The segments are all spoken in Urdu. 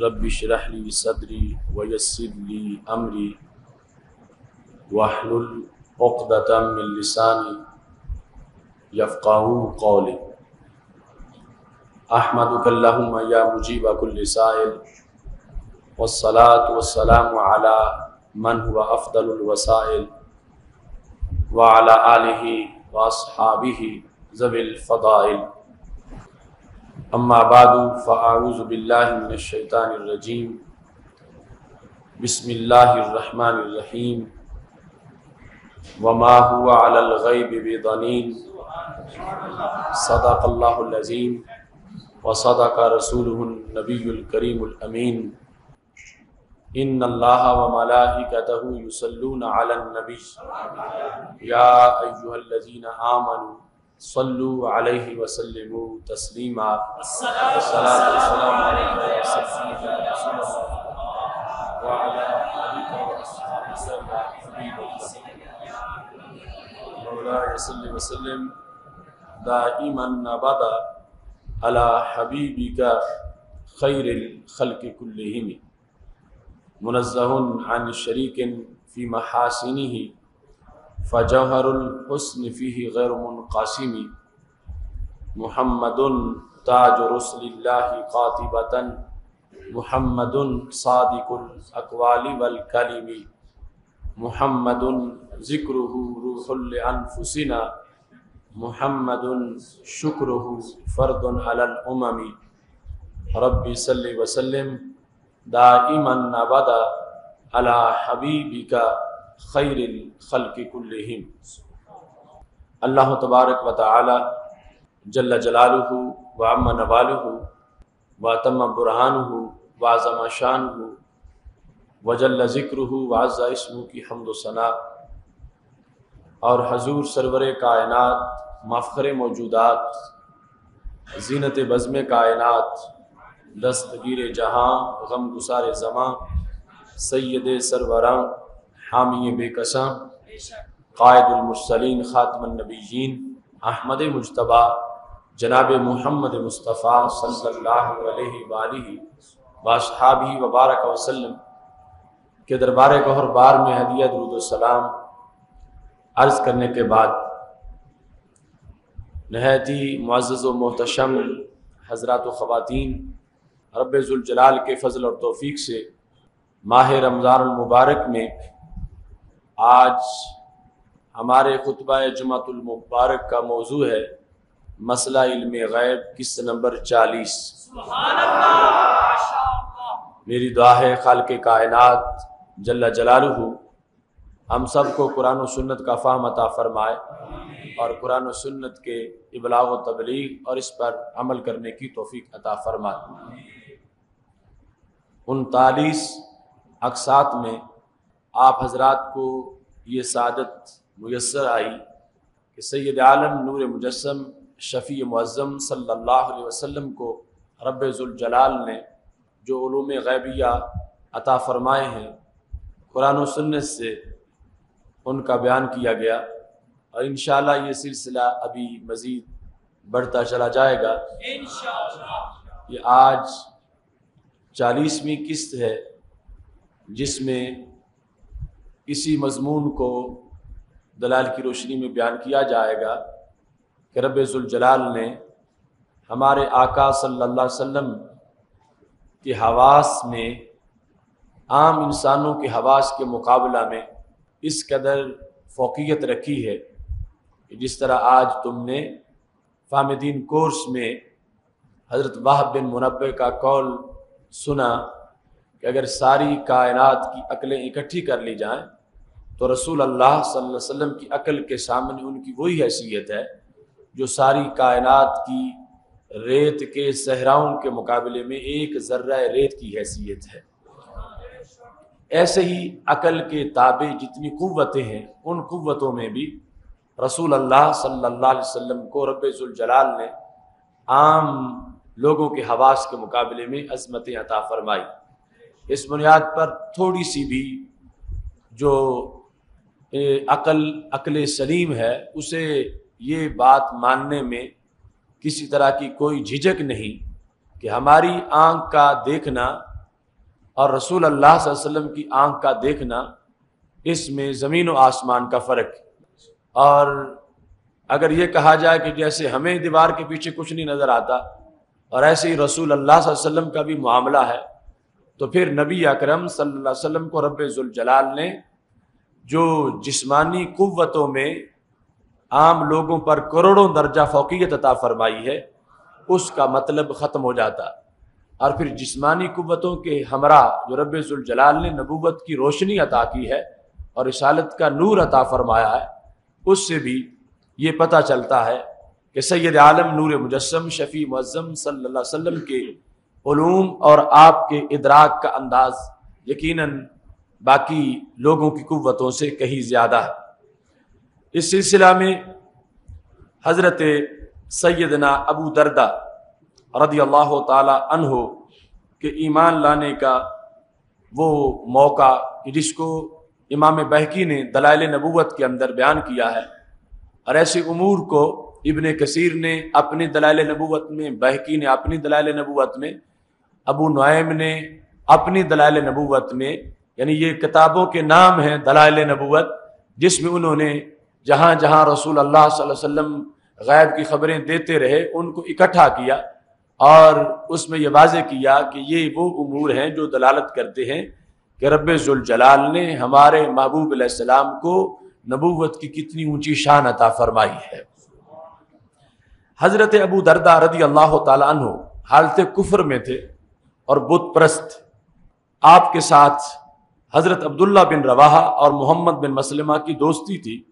رب اشرح لي صدري ويسر لي امري واحلل عقدة من لساني يفقهوا قولي. احمدك اللهم يا مجيب كل سائل. والصلاة والسلام على من هو افضل الوسائل. وعلى آله واصحابه ذوي الفضائل. اما بعد، فاعوذ باللہ من الشیطان الرجیم۔ بسم اللہ الرحمن الرحیم۔ وما هو على الغیب بضنین۔ صدق اللہ العظیم۔ وصدق رسوله النبی الکریم الامین۔ ان اللہ وملائکته یصلون علی النبی۔ یا ایها الذین آمنوا۔ صلو علیہ وسلم تسلیما۔ الصلاة والسلام علیکہ اللہ مولا صلی وسلم دائما نبدا على حبیبک خیر الخلق کلہم۔ منزہ عن شریک فی محاسنہ۔ فجوہر الحسن فیہ غیر منقاسم محمد تاج رسل اللہ قاطبتا محمد صادق الاقوال والکلم محمد ذکرہ روح لانفسنا محمد شکرہ فرد علی الامم رب صلی وسلم دائما نبدا علی حبیبک خیر الخلق کلہم۔ اللہ تبارک و تعالی جل جلالہ و عم نوالہ و تم برہانہ و عظم شانہ و جل ذکرہ و عز اسمہ کی حمد و ثناء۔ اور حضور سرور کائنات مفخر موجودات، زینت بزم کائنات، دستگیر جہاں غم گسار زماں، سید سروراں حامی بے قسم، قائد المرسلین، خاتم النبیین، احمد مجتبہ جناب محمد مصطفیٰ صلی اللہ علیہ وآلہ واصحابہ وبارک وسلم کے دربار گہر بار میں ہدیہ، درود السلام عرض کرنے کے بعد نہایت ہی معزز و محتشم حضرات و خواتین، رب ذوالجلال کے فضل اور توفیق سے ماہ رمضان المبارک میں آج ہمارے خطبہ جمعۃ المبارک کا موضوع ہے مسئلہ علم غیب، قسط نمبر چالیس۔ میری دعا ہے خالق کائنات جل جلالہ، ہم سب کو قرآن و سنت کا فہم عطا فرمائے اور قرآن و سنت کے ابلاغ و تبلیغ اور اس پر عمل کرنے کی توفیق عطا فرمائے۔ انتالیس اقساط میں آپ حضرات کو یہ سعادت میسر آئی کہ سید عالم نور مجسم شفیع معظم صلی اللہ علیہ وسلم کو رب ذوالجلال نے جو علوم غیبیہ عطا فرمائے ہیں، قرآن و سنت سے ان کا بیان کیا گیا اور انشاءاللہ یہ سلسلہ ابھی مزید بڑھتا چلا جائے گا۔ یہ آج چالیسویں قسط ہے جس میں اسی مضمون کو دلال کی روشنی میں بیان کیا جائے گا کہ رب ذوالجلال نے ہمارے آقا صلی اللہ علیہ وسلم کے حواس میں، عام انسانوں کے حواس کے مقابلہ میں اس قدر فوقیت رکھی ہے کہ جس طرح آج تم نے فامدین کورس میں حضرت واہ بن منبع کا قول سنا کہ اگر ساری کائنات کی عقلیں اکٹھی کر لی جائیں تو رسول اللہ صلی اللہ علیہ وسلم کی عقل کے سامنے ان کی وہی حیثیت ہے جو ساری کائنات کی ریت کے صحراؤں کے مقابلے میں ایک ذرہ ریت کی حیثیت ہے۔ ایسے ہی عقل کے تابع جتنی قوتیں ہیں، ان قوتوں میں بھی رسول اللہ صلی اللہ علیہ وسلم کو رب ذوالجلال نے عام لوگوں کے حواس کے مقابلے میں عظمتیں عطا فرمائی۔ اس بنیاد پر تھوڑی سی بھی جو عقل عقل سلیم ہے، اسے یہ بات ماننے میں کسی طرح کی کوئی جھجک نہیں کہ ہماری آنکھ کا دیکھنا اور رسول اللہ صلی اللہ علیہ وسلم کی آنکھ کا دیکھنا اس میں زمین و آسمان کا فرق اور اگر یہ کہا جائے کہ جیسے ہمیں دیوار کے پیچھے کچھ نہیں نظر آتا اور ایسے ہی رسول اللہ صلی اللہ علیہ وسلم کا بھی معاملہ ہے، تو پھر نبی اکرم صلی اللہ علیہ وسلم کو رب ذوالجلال نے جو جسمانی قوتوں میں عام لوگوں پر کروڑوں درجہ فوقیت عطا فرمائی ہے، اس کا مطلب ختم ہو جاتا۔ اور پھر جسمانی قوتوں کے ہمراہ جو رب ذوالجلال نے نبوت کی روشنی عطا کی ہے اور رسالت کا نور عطا فرمایا ہے، اس سے بھی یہ پتہ چلتا ہے کہ سید عالم نور مجسم شفیع معظم صلی اللہ علیہ وسلم کے علوم اور آپ کے ادراک کا انداز یقیناً باقی لوگوں کی قوتوں سے کہیں زیادہ ہے۔ اس سلسلہ میں حضرت سیدنا ابو دردہ رضی اللہ تعالی عنہ کے ایمان لانے کا وہ موقع، جس کو امام بہکی نے دلائل نبوت کے اندر بیان کیا ہے۔ اور ایسے امور کو ابن کثیر نے اپنی دلائل نبوت میں، بہکی نے اپنی دلائل نبوت میں، ابو نعیم نے اپنی دلائل نبوت میں یعنی یہ کتابوں کے نام ہیں دلائل نبوت، جس میں انہوں نے جہاں جہاں رسول اللہ صلی اللہ علیہ وسلم غیب کی خبریں دیتے رہے، ان کو اکٹھا کیا اور اس میں یہ واضح کیا کہ یہ وہ امور ہیں جو دلالت کرتے ہیں کہ رب ذوالجلال نے ہمارے محبوب علیہ السلام کو نبوت کی کتنی اونچی شان عطا فرمائی ہے۔ حضرت ابو دردہ رضی اللہ تعالیٰ عنہ حالت کفر میں تھے اور بت پرست آپ کے ساتھ حضرت عبداللہ بن رواحہ اور محمد بن مسلمہ کی دوستی تھی۔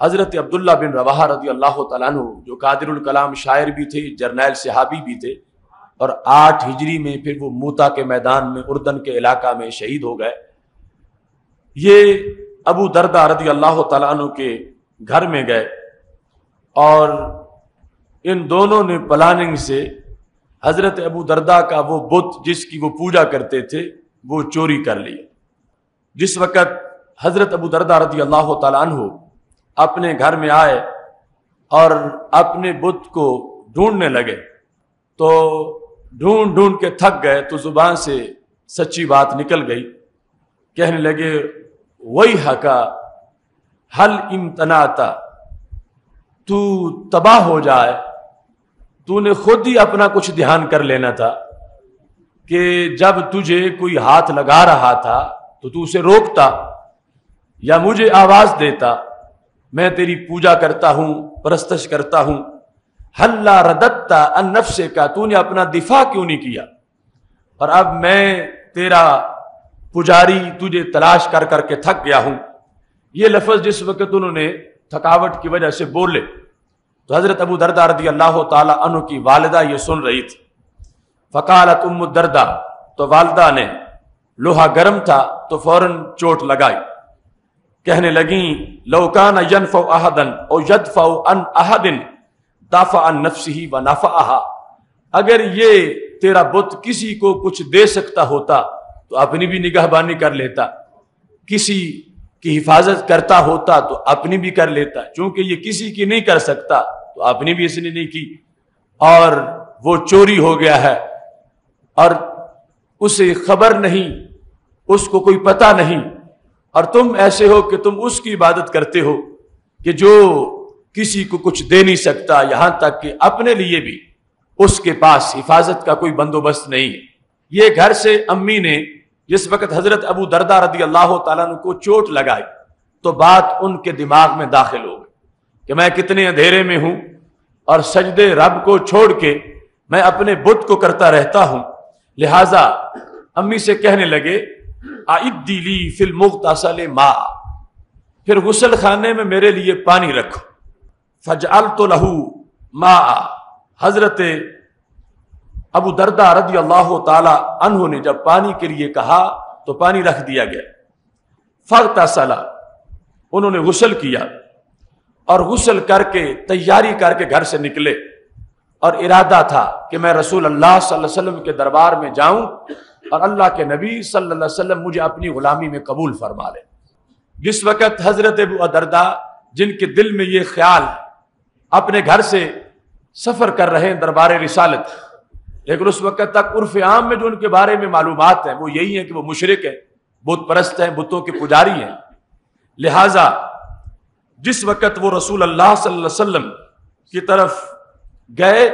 حضرت عبداللہ بن رواحہ رضی اللہ تعالیٰ عنہ، جو قادر الکلام شاعر بھی تھے، جرنیل صحابی بھی تھے، اور آٹھ ہجری میں پھر وہ موتا کے میدان میں، اردن کے علاقہ میں شہید ہو گئے۔ یہ ابو دردہ رضی اللہ تعالیٰ عنہ کے گھر میں گئے۔ اور ان دونوں نے پلاننگ سے حضرت ابو دردہ کا وہ بت، جس کی وہ پوجا کرتے تھے، وہ چوری کر لی۔ جس وقت حضرت ابو دردہ رضی اللہ تعالیٰ عنہ اپنے گھر میں آئے اور اپنے بت کو ڈھونڈنے لگے، تو ڈھونڈ ڈھونڈ کے تھک گئے، تو زبان سے سچی بات نکل گئی۔ کہنے لگے وہی حقا حل امتناتا، تو تباہ ہو جائے۔ تو نے خود ہی اپنا کچھ دھیان کر لینا تھا کہ جب تجھے کوئی ہاتھ لگا رہا تھا تو تو اسے روکتا یا مجھے آواز دیتا، میں تیری پوجا کرتا ہوں، پرستش کرتا ہوں۔ ہل ردتا ان نفس کا تو نے اپنا دفاع کیوں نہیں کیا؟ اور اب میں تیرا پجاری تجھے تلاش کر کر کے تھک گیا ہوں۔ یہ لفظ جس وقت انہوں نے تھکاوٹ کی وجہ سے بولے، تو حضرت ابو دردہ رضی اللہ تعالی عنہ کی والدہ یہ سن رہی تھی۔ فقالت ام دردہ تو والدہ نے لوہا گرم تھا تو فوراً چوٹ لگائی۔ کہنے لگیں لوکان ینف احدن او یدف ان احدن دافع ان نفسی و نفعہا۔ اگر یہ تیرا بت کسی کو کچھ دے سکتا ہوتا تو اپنی بھی نگاہ بانی کر لیتا۔ کسی کی حفاظت کرتا ہوتا تو اپنی بھی کر لیتا۔ چونکہ یہ کسی کی نہیں کر سکتا تو اپنی بھی اس نے نہیں کی۔ اور وہ چوری ہو گیا ہے۔ اور اسے خبر نہیں اس کو کوئی پتہ نہیں۔ اور تم ایسے ہو کہ تم اس کی عبادت کرتے ہو کہ جو کسی کو کچھ دے نہیں سکتا یہاں تک کہ اپنے لیے بھی اس کے پاس حفاظت کا کوئی بندوبست نہیں ہے۔ یہ گھر سے امی نے جس وقت حضرت ابو دردہ رضی اللہ تعالیٰ کو چوٹ لگائی تو بات ان کے دماغ میں داخل ہو گئی کہ میں کتنے اندھیرے میں ہوں اور سجدے رب کو چھوڑ کے میں اپنے بت کو کرتا رہتا ہوں۔ لہذا امی سے کہنے لگے لی فل مختصل ماں پھر غسل خانے میں میرے لیے پانی رکھو۔ فجال تو لہو ماں حضرت ابو دردہ رضی اللہ تعالی عنہ نے جب پانی کے لیے کہا تو پانی رکھ دیا گیا۔ فرتا سلا انہوں نے غسل کیا اور غسل کر کے تیاری کر کے گھر سے نکلے۔ اور ارادہ تھا کہ میں رسول اللہ صلی اللہ علیہ وسلم کے دربار میں جاؤں اور اللہ کے نبی صلی اللہ علیہ وسلم مجھے اپنی غلامی میں قبول فرما لے۔ جس وقت حضرت ابو دردہ جن کے دل میں یہ خیال اپنے گھر سے سفر کر رہے ہیں دربار رسالت، لیکن اس وقت تک عرف عام میں جو ان کے بارے میں معلومات ہیں، وہ یہی ہیں کہ وہ مشرق ہیں، بت پرست ہیں، بتوں کے پجاری ہیں۔ لہذا، جس وقت وہ رسول اللہ صلی اللہ علیہ وسلم کی طرف گئے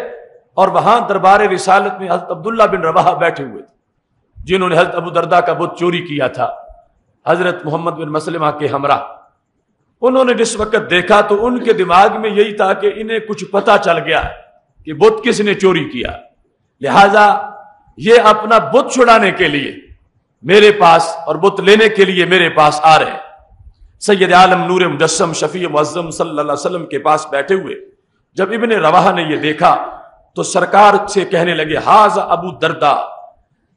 اور وہاں دربار رسالت میں حضرت عبداللہ بن روا بیٹھے ہوئے تھے جنہوں نے حضرت ابو دردا کا بت چوری کیا تھا، حضرت محمد بن مسلمہ کے ہمراہ۔ انہوں نے جس وقت دیکھا تو ان کے دماغ میں یہی تھا کہ انہیں کچھ پتا چل گیا کہ بت کس نے چوری کیا۔ لہذا یہ اپنا بت چھڑانے کے لیے میرے پاس اور بت لینے کے لیے میرے پاس آ رہے سید عالم نور مجسم شفیع معظم صلی اللہ علیہ وسلم کے پاس بیٹھے ہوئے۔ جب ابن روا نے یہ دیکھا تو سرکار سے کہنے لگے حاض ابو دردا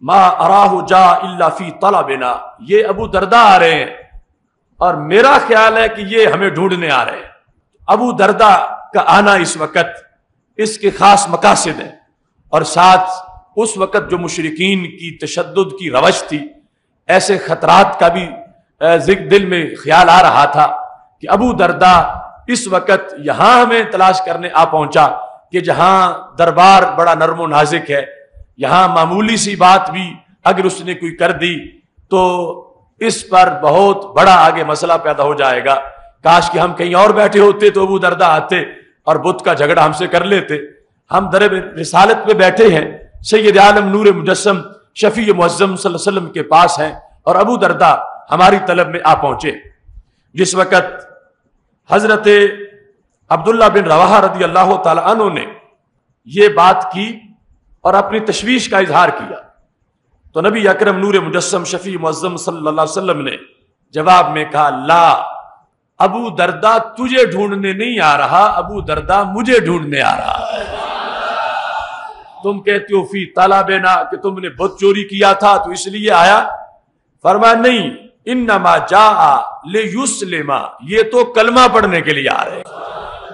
ما اراہ جا اللہ فی طلبنا۔ یہ ابو دردا آ رہے ہیں۔ اور میرا خیال ہے کہ یہ ہمیں ڈھونڈنے آ رہے ہیں۔ ابو دردا کا آنا اس وقت اس کے خاص مقاصد ہیں۔ اور ساتھ اس وقت جو مشرقین کی تشدد کی روش تھی، ایسے خطرات کا بھی دل میں خیال آ رہا تھا کہ ابو دردا اس وقت یہاں ہمیں تلاش کرنے آ پہنچا کہ جہاں دربار بڑا نرم و نازک ہے۔ یہاں معمولی سی بات بھی اگر اس نے کوئی کر دی تو اس پر بہت بڑا آگے مسئلہ پیدا ہو جائے گا۔ کاش کہ ہم کہیں اور بیٹھے ہوتے تو ابو دردا آتے اور بدھ کا جھگڑا ہم سے کر لیتے۔ ہم در رسالت پہ بیٹھے ہیں۔ سید عالم نور مجسم، شفیع معظم صلی اللہ علیہ وسلم کے پاس ہیں اور ابو دردا ہماری طلب میں آ پہنچے۔ جس وقت حضرت عبداللہ بن روا رضی اللہ تعالی عنہ نے یہ بات کی اور اپنی تشویش کا اظہار کیا۔ تو نبی اکرم نور مجسم شفیع معظم صلی اللہ علیہ وسلم نے جواب میں کہا، لا، ابو دردا تجھے ڈھونڈنے نہیں آ رہا، ابو دردا مجھے ڈھونڈنے آ رہا۔ تم کہتے ہو، فی تالابینا کہ تم نے بت چوری کیا تھا، تو اس لیے آیا۔ فرما نہیں، انما جا لے یہ تو کلمہ پڑھنے کے لیے آ رہے۔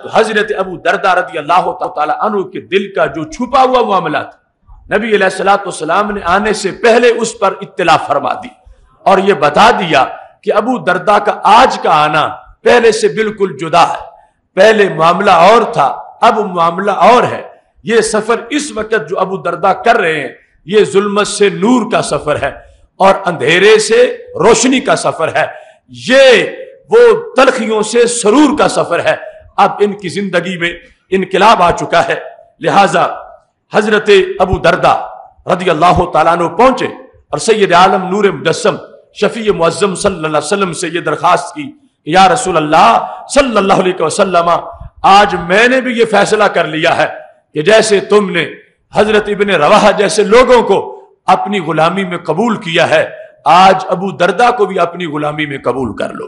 تو حضرت ابو دردا رضی اللہ تعالی عنہ کے دل کا جو چھپا ہوا معاملہ تھا نبی علیہ السلاۃ والسلام نے آنے سے پہلے اس پر اطلاع فرما دی اور یہ بتا دیا کہ ابو دردا کا آج کا آنا پہلے سے بالکل جدا ہے۔ پہلے معاملہ اور تھا، اب معاملہ اور ہے۔ یہ سفر اس وقت جو ابو دردا کر رہے ہیں، یہ ظلمت سے نور کا سفر ہے اور اندھیرے سے روشنی کا سفر ہے۔ یہ وہ تلخیوں سے سرور کا سفر ہے۔ اب ان کی زندگی میں انقلاب آ چکا ہے۔ لہذا حضرت ابو دردا رضی اللہ تعالیٰ نے پہنچے اور سید عالم نور مجسم شفیع معظم صلی اللہ علیہ وسلم سے یہ درخواست کی کہ یا رسول اللہ صلی اللہ علیہ وسلم، آج میں نے بھی یہ فیصلہ کر لیا ہے کہ جیسے تم نے حضرت ابن روا جیسے لوگوں کو اپنی غلامی میں قبول کیا ہے، آج ابو دردا کو بھی اپنی غلامی میں قبول کر لو۔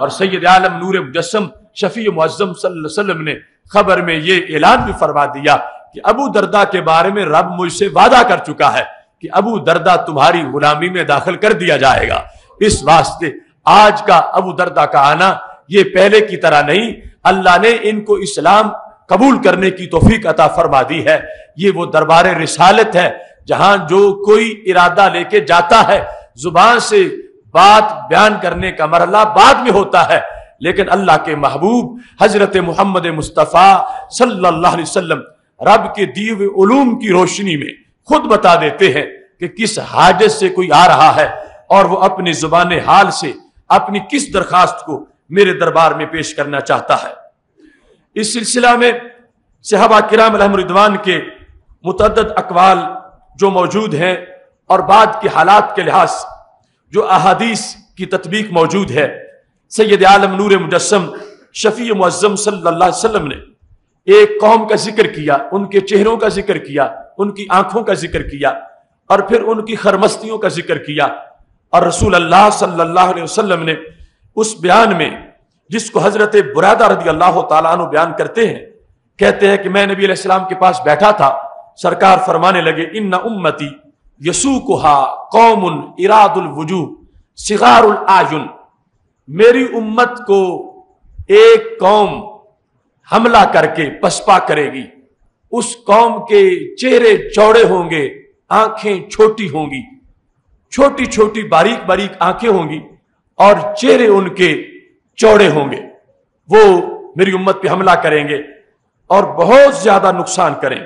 اور سید عالم نور مجسم شفیع معظم صلی اللہ علیہ وسلم نے خبر میں یہ اعلان بھی فرما دیا کہ ابو دردا کے بارے میں رب مجھ سے وعدہ کر چکا ہے کہ ابو دردا تمہاری غلامی میں داخل کر دیا جائے گا۔ اس واسطے آج کا ابو دردا کا آنا یہ پہلے کی طرح نہیں، اللہ نے ان کو اسلام قبول کرنے کی توفیق عطا فرما دی ہے۔ یہ وہ دربار رسالت ہے جہاں جو کوئی ارادہ لے کے جاتا ہے، زبان سے بات بیان کرنے کا مرحلہ بعد میں ہوتا ہے۔ لیکن اللہ کے محبوب حضرت محمد مصطفیٰ صلی اللہ علیہ وسلم رب کے دیو علوم کی روشنی میں خود بتا دیتے ہیں کہ کس حاجت سے کوئی آ رہا ہے اور وہ اپنی زبان حال سے اپنی کس درخواست کو میرے دربار میں پیش کرنا چاہتا ہے۔ اس سلسلہ میں صحابہ کرام الحمردوان کے متعدد اقوال جو موجود ہیں اور بعد کے حالات کے لحاظ جو احادیث کی تطبیق موجود ہے، سید عالم نور مجسم، شفیع معظم صلی اللہ علیہ وسلم نے ایک قوم کا ذکر کیا، ان کے چہروں کا ذکر کیا، ان کی آنکھوں کا ذکر کیا، اور پھر ان کی خرمستیوں کا ذکر کیا۔ اور رسول اللہ صلی اللہ علیہ وسلم نے اس بیان میں، جس کو حضرت برادہ رضی اللہ تعالیٰ عنہ بیان کرتے ہیں، کہتے ہیں کہ میں نبی علیہ السلام کے پاس بیٹھا تھا، سرکار فرمانے لگے، ان امتی یسو کوہا قوم اراد الوجو سگار العین میری امت کو ایک قوم حملہ کر کے پسپا کرے گی۔ اس قوم کے چہرے چوڑے ہوں گے، آنکھیں چھوٹی ہوں گی۔ چھوٹی چھوٹی باریک باریک آنکھیں ہوں گی اور چہرے ان کے چوڑے ہوں گے۔ وہ میری امت پہ حملہ کریں گے اور بہت زیادہ نقصان کریں۔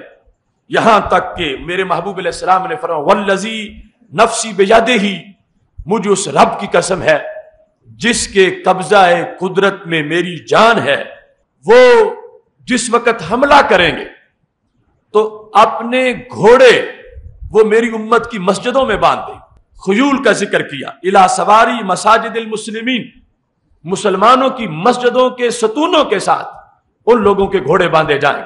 یہاں تک کہ میرے محبوب علیہ السلام نے فرما ولزی نفسی بجادے ہی مجھے اس رب کی قسم ہے، جس کے قبضہ قدرت میں میری جان ہے۔ وہ جس وقت حملہ کریں گے، تو اپنے گھوڑے وہ میری امت کی مسجدوں میں باندھ دیں خیول کا ذکر کیا۔ الا سواری مساجد المسلمین، مسلمانوں کی مسجدوں کے ستونوں کے ساتھ ان لوگوں کے گھوڑے باندھے جائیں۔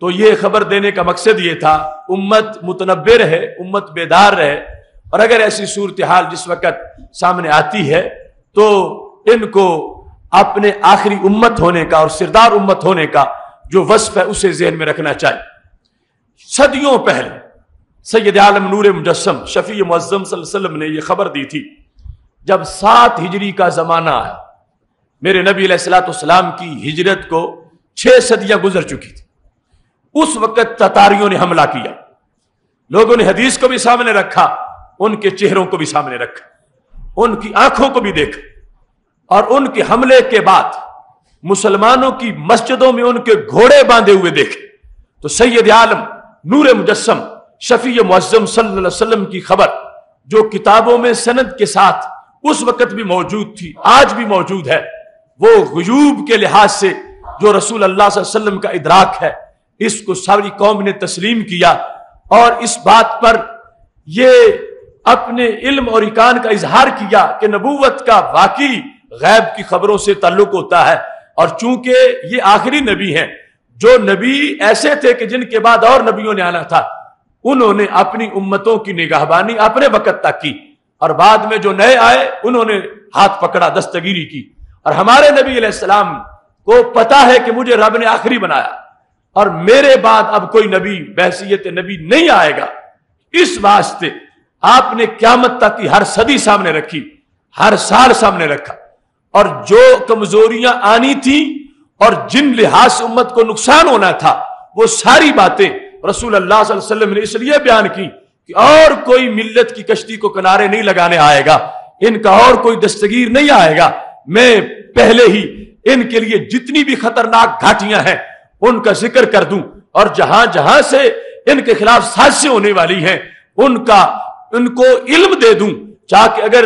تو یہ خبر دینے کا مقصد یہ تھا، امت متنبع رہے امت بیدار رہے۔ اور اگر ایسی صورتحال جس وقت سامنے آتی ہے، تو ان کو اپنے آخری امت ہونے کا اور سردار امت ہونے کا جو وصف ہے اسے ذہن میں رکھنا چاہیے۔ صدیوں پہلے سید عالم نور مجسم، شفیع معظم صلی اللہ علیہ وسلم نے یہ خبر دی تھی۔ جب سات ہجری کا زمانہ آیا، میرے نبی علیہ السلاۃ والسلام کی ہجرت کو چھ صدیاں گزر چکی تھی۔ اس وقت تتاریوں نے حملہ کیا۔ لوگوں نے حدیث کو بھی سامنے رکھا، ان کے چہروں کو بھی سامنے رکھا، ان کی آنکھوں کو بھی دیکھا۔ اور ان کے حملے کے بعد مسلمانوں کی مسجدوں میں ان کے گھوڑے باندھے ہوئے دیکھے۔ تو سید عالم نور مجسم، شفیع معظم صلی اللہ علیہ وسلم کی خبر، جو کتابوں میں سند کے ساتھ اس وقت بھی موجود تھی، آج بھی موجود ہے، وہ غیوب کے لحاظ سے جو رسول اللہ صلی اللہ علیہ وسلم کا ادراک ہے، اس کو ساری قوم نے تسلیم کیا۔ اور اس بات پر یہ اپنے علم اور اکان کا اظہار کیا کہ نبوت کا واقعی غیب کی خبروں سے تعلق ہوتا ہے۔ اور چونکہ یہ آخری نبی ہیں، جو نبی ایسے تھے کہ جن کے بعد اور نبیوں نے آنا تھا، انہوں نے اپنی امتوں کی نگہبانی اپنے وقت تک کی۔ اور بعد میں جو نئے آئے، انہوں نے ہاتھ پکڑا، دستگیری کی۔ اور ہمارے نبی علیہ السلام کو پتا ہے کہ مجھے رب نے آخری بنایا۔ اور میرے بعد اب کوئی نبی، بحثیت نبی نہیں آئے گا۔ اس واسطے آپ نے قیامت تک کی ہر صدی سامنے رکھی، ہر سال سامنے رکھا۔ اور جو کمزوریاں آنی تھی اور جن لحاظ سے امت کو نقصان ہونا تھا، وہ ساری باتیں رسول اللہ صلی اللہ علیہ وسلم نے اس لیے بیان کی کہ اور کوئی ملت کی کشتی کو کنارے نہیں لگانے آئے گا، ان کا اور کوئی دستگیر نہیں آئے گا۔ میں پہلے ہی ان کے لیے جتنی بھی خطرناک گھاٹیاں ہیں، ان کا ذکر کر دوں۔ اور جہاں جہاں سے ان کے خلاف سازشیں ہونے والی ہیں، ان کا، ان کو علم دے دوں چاہ اگر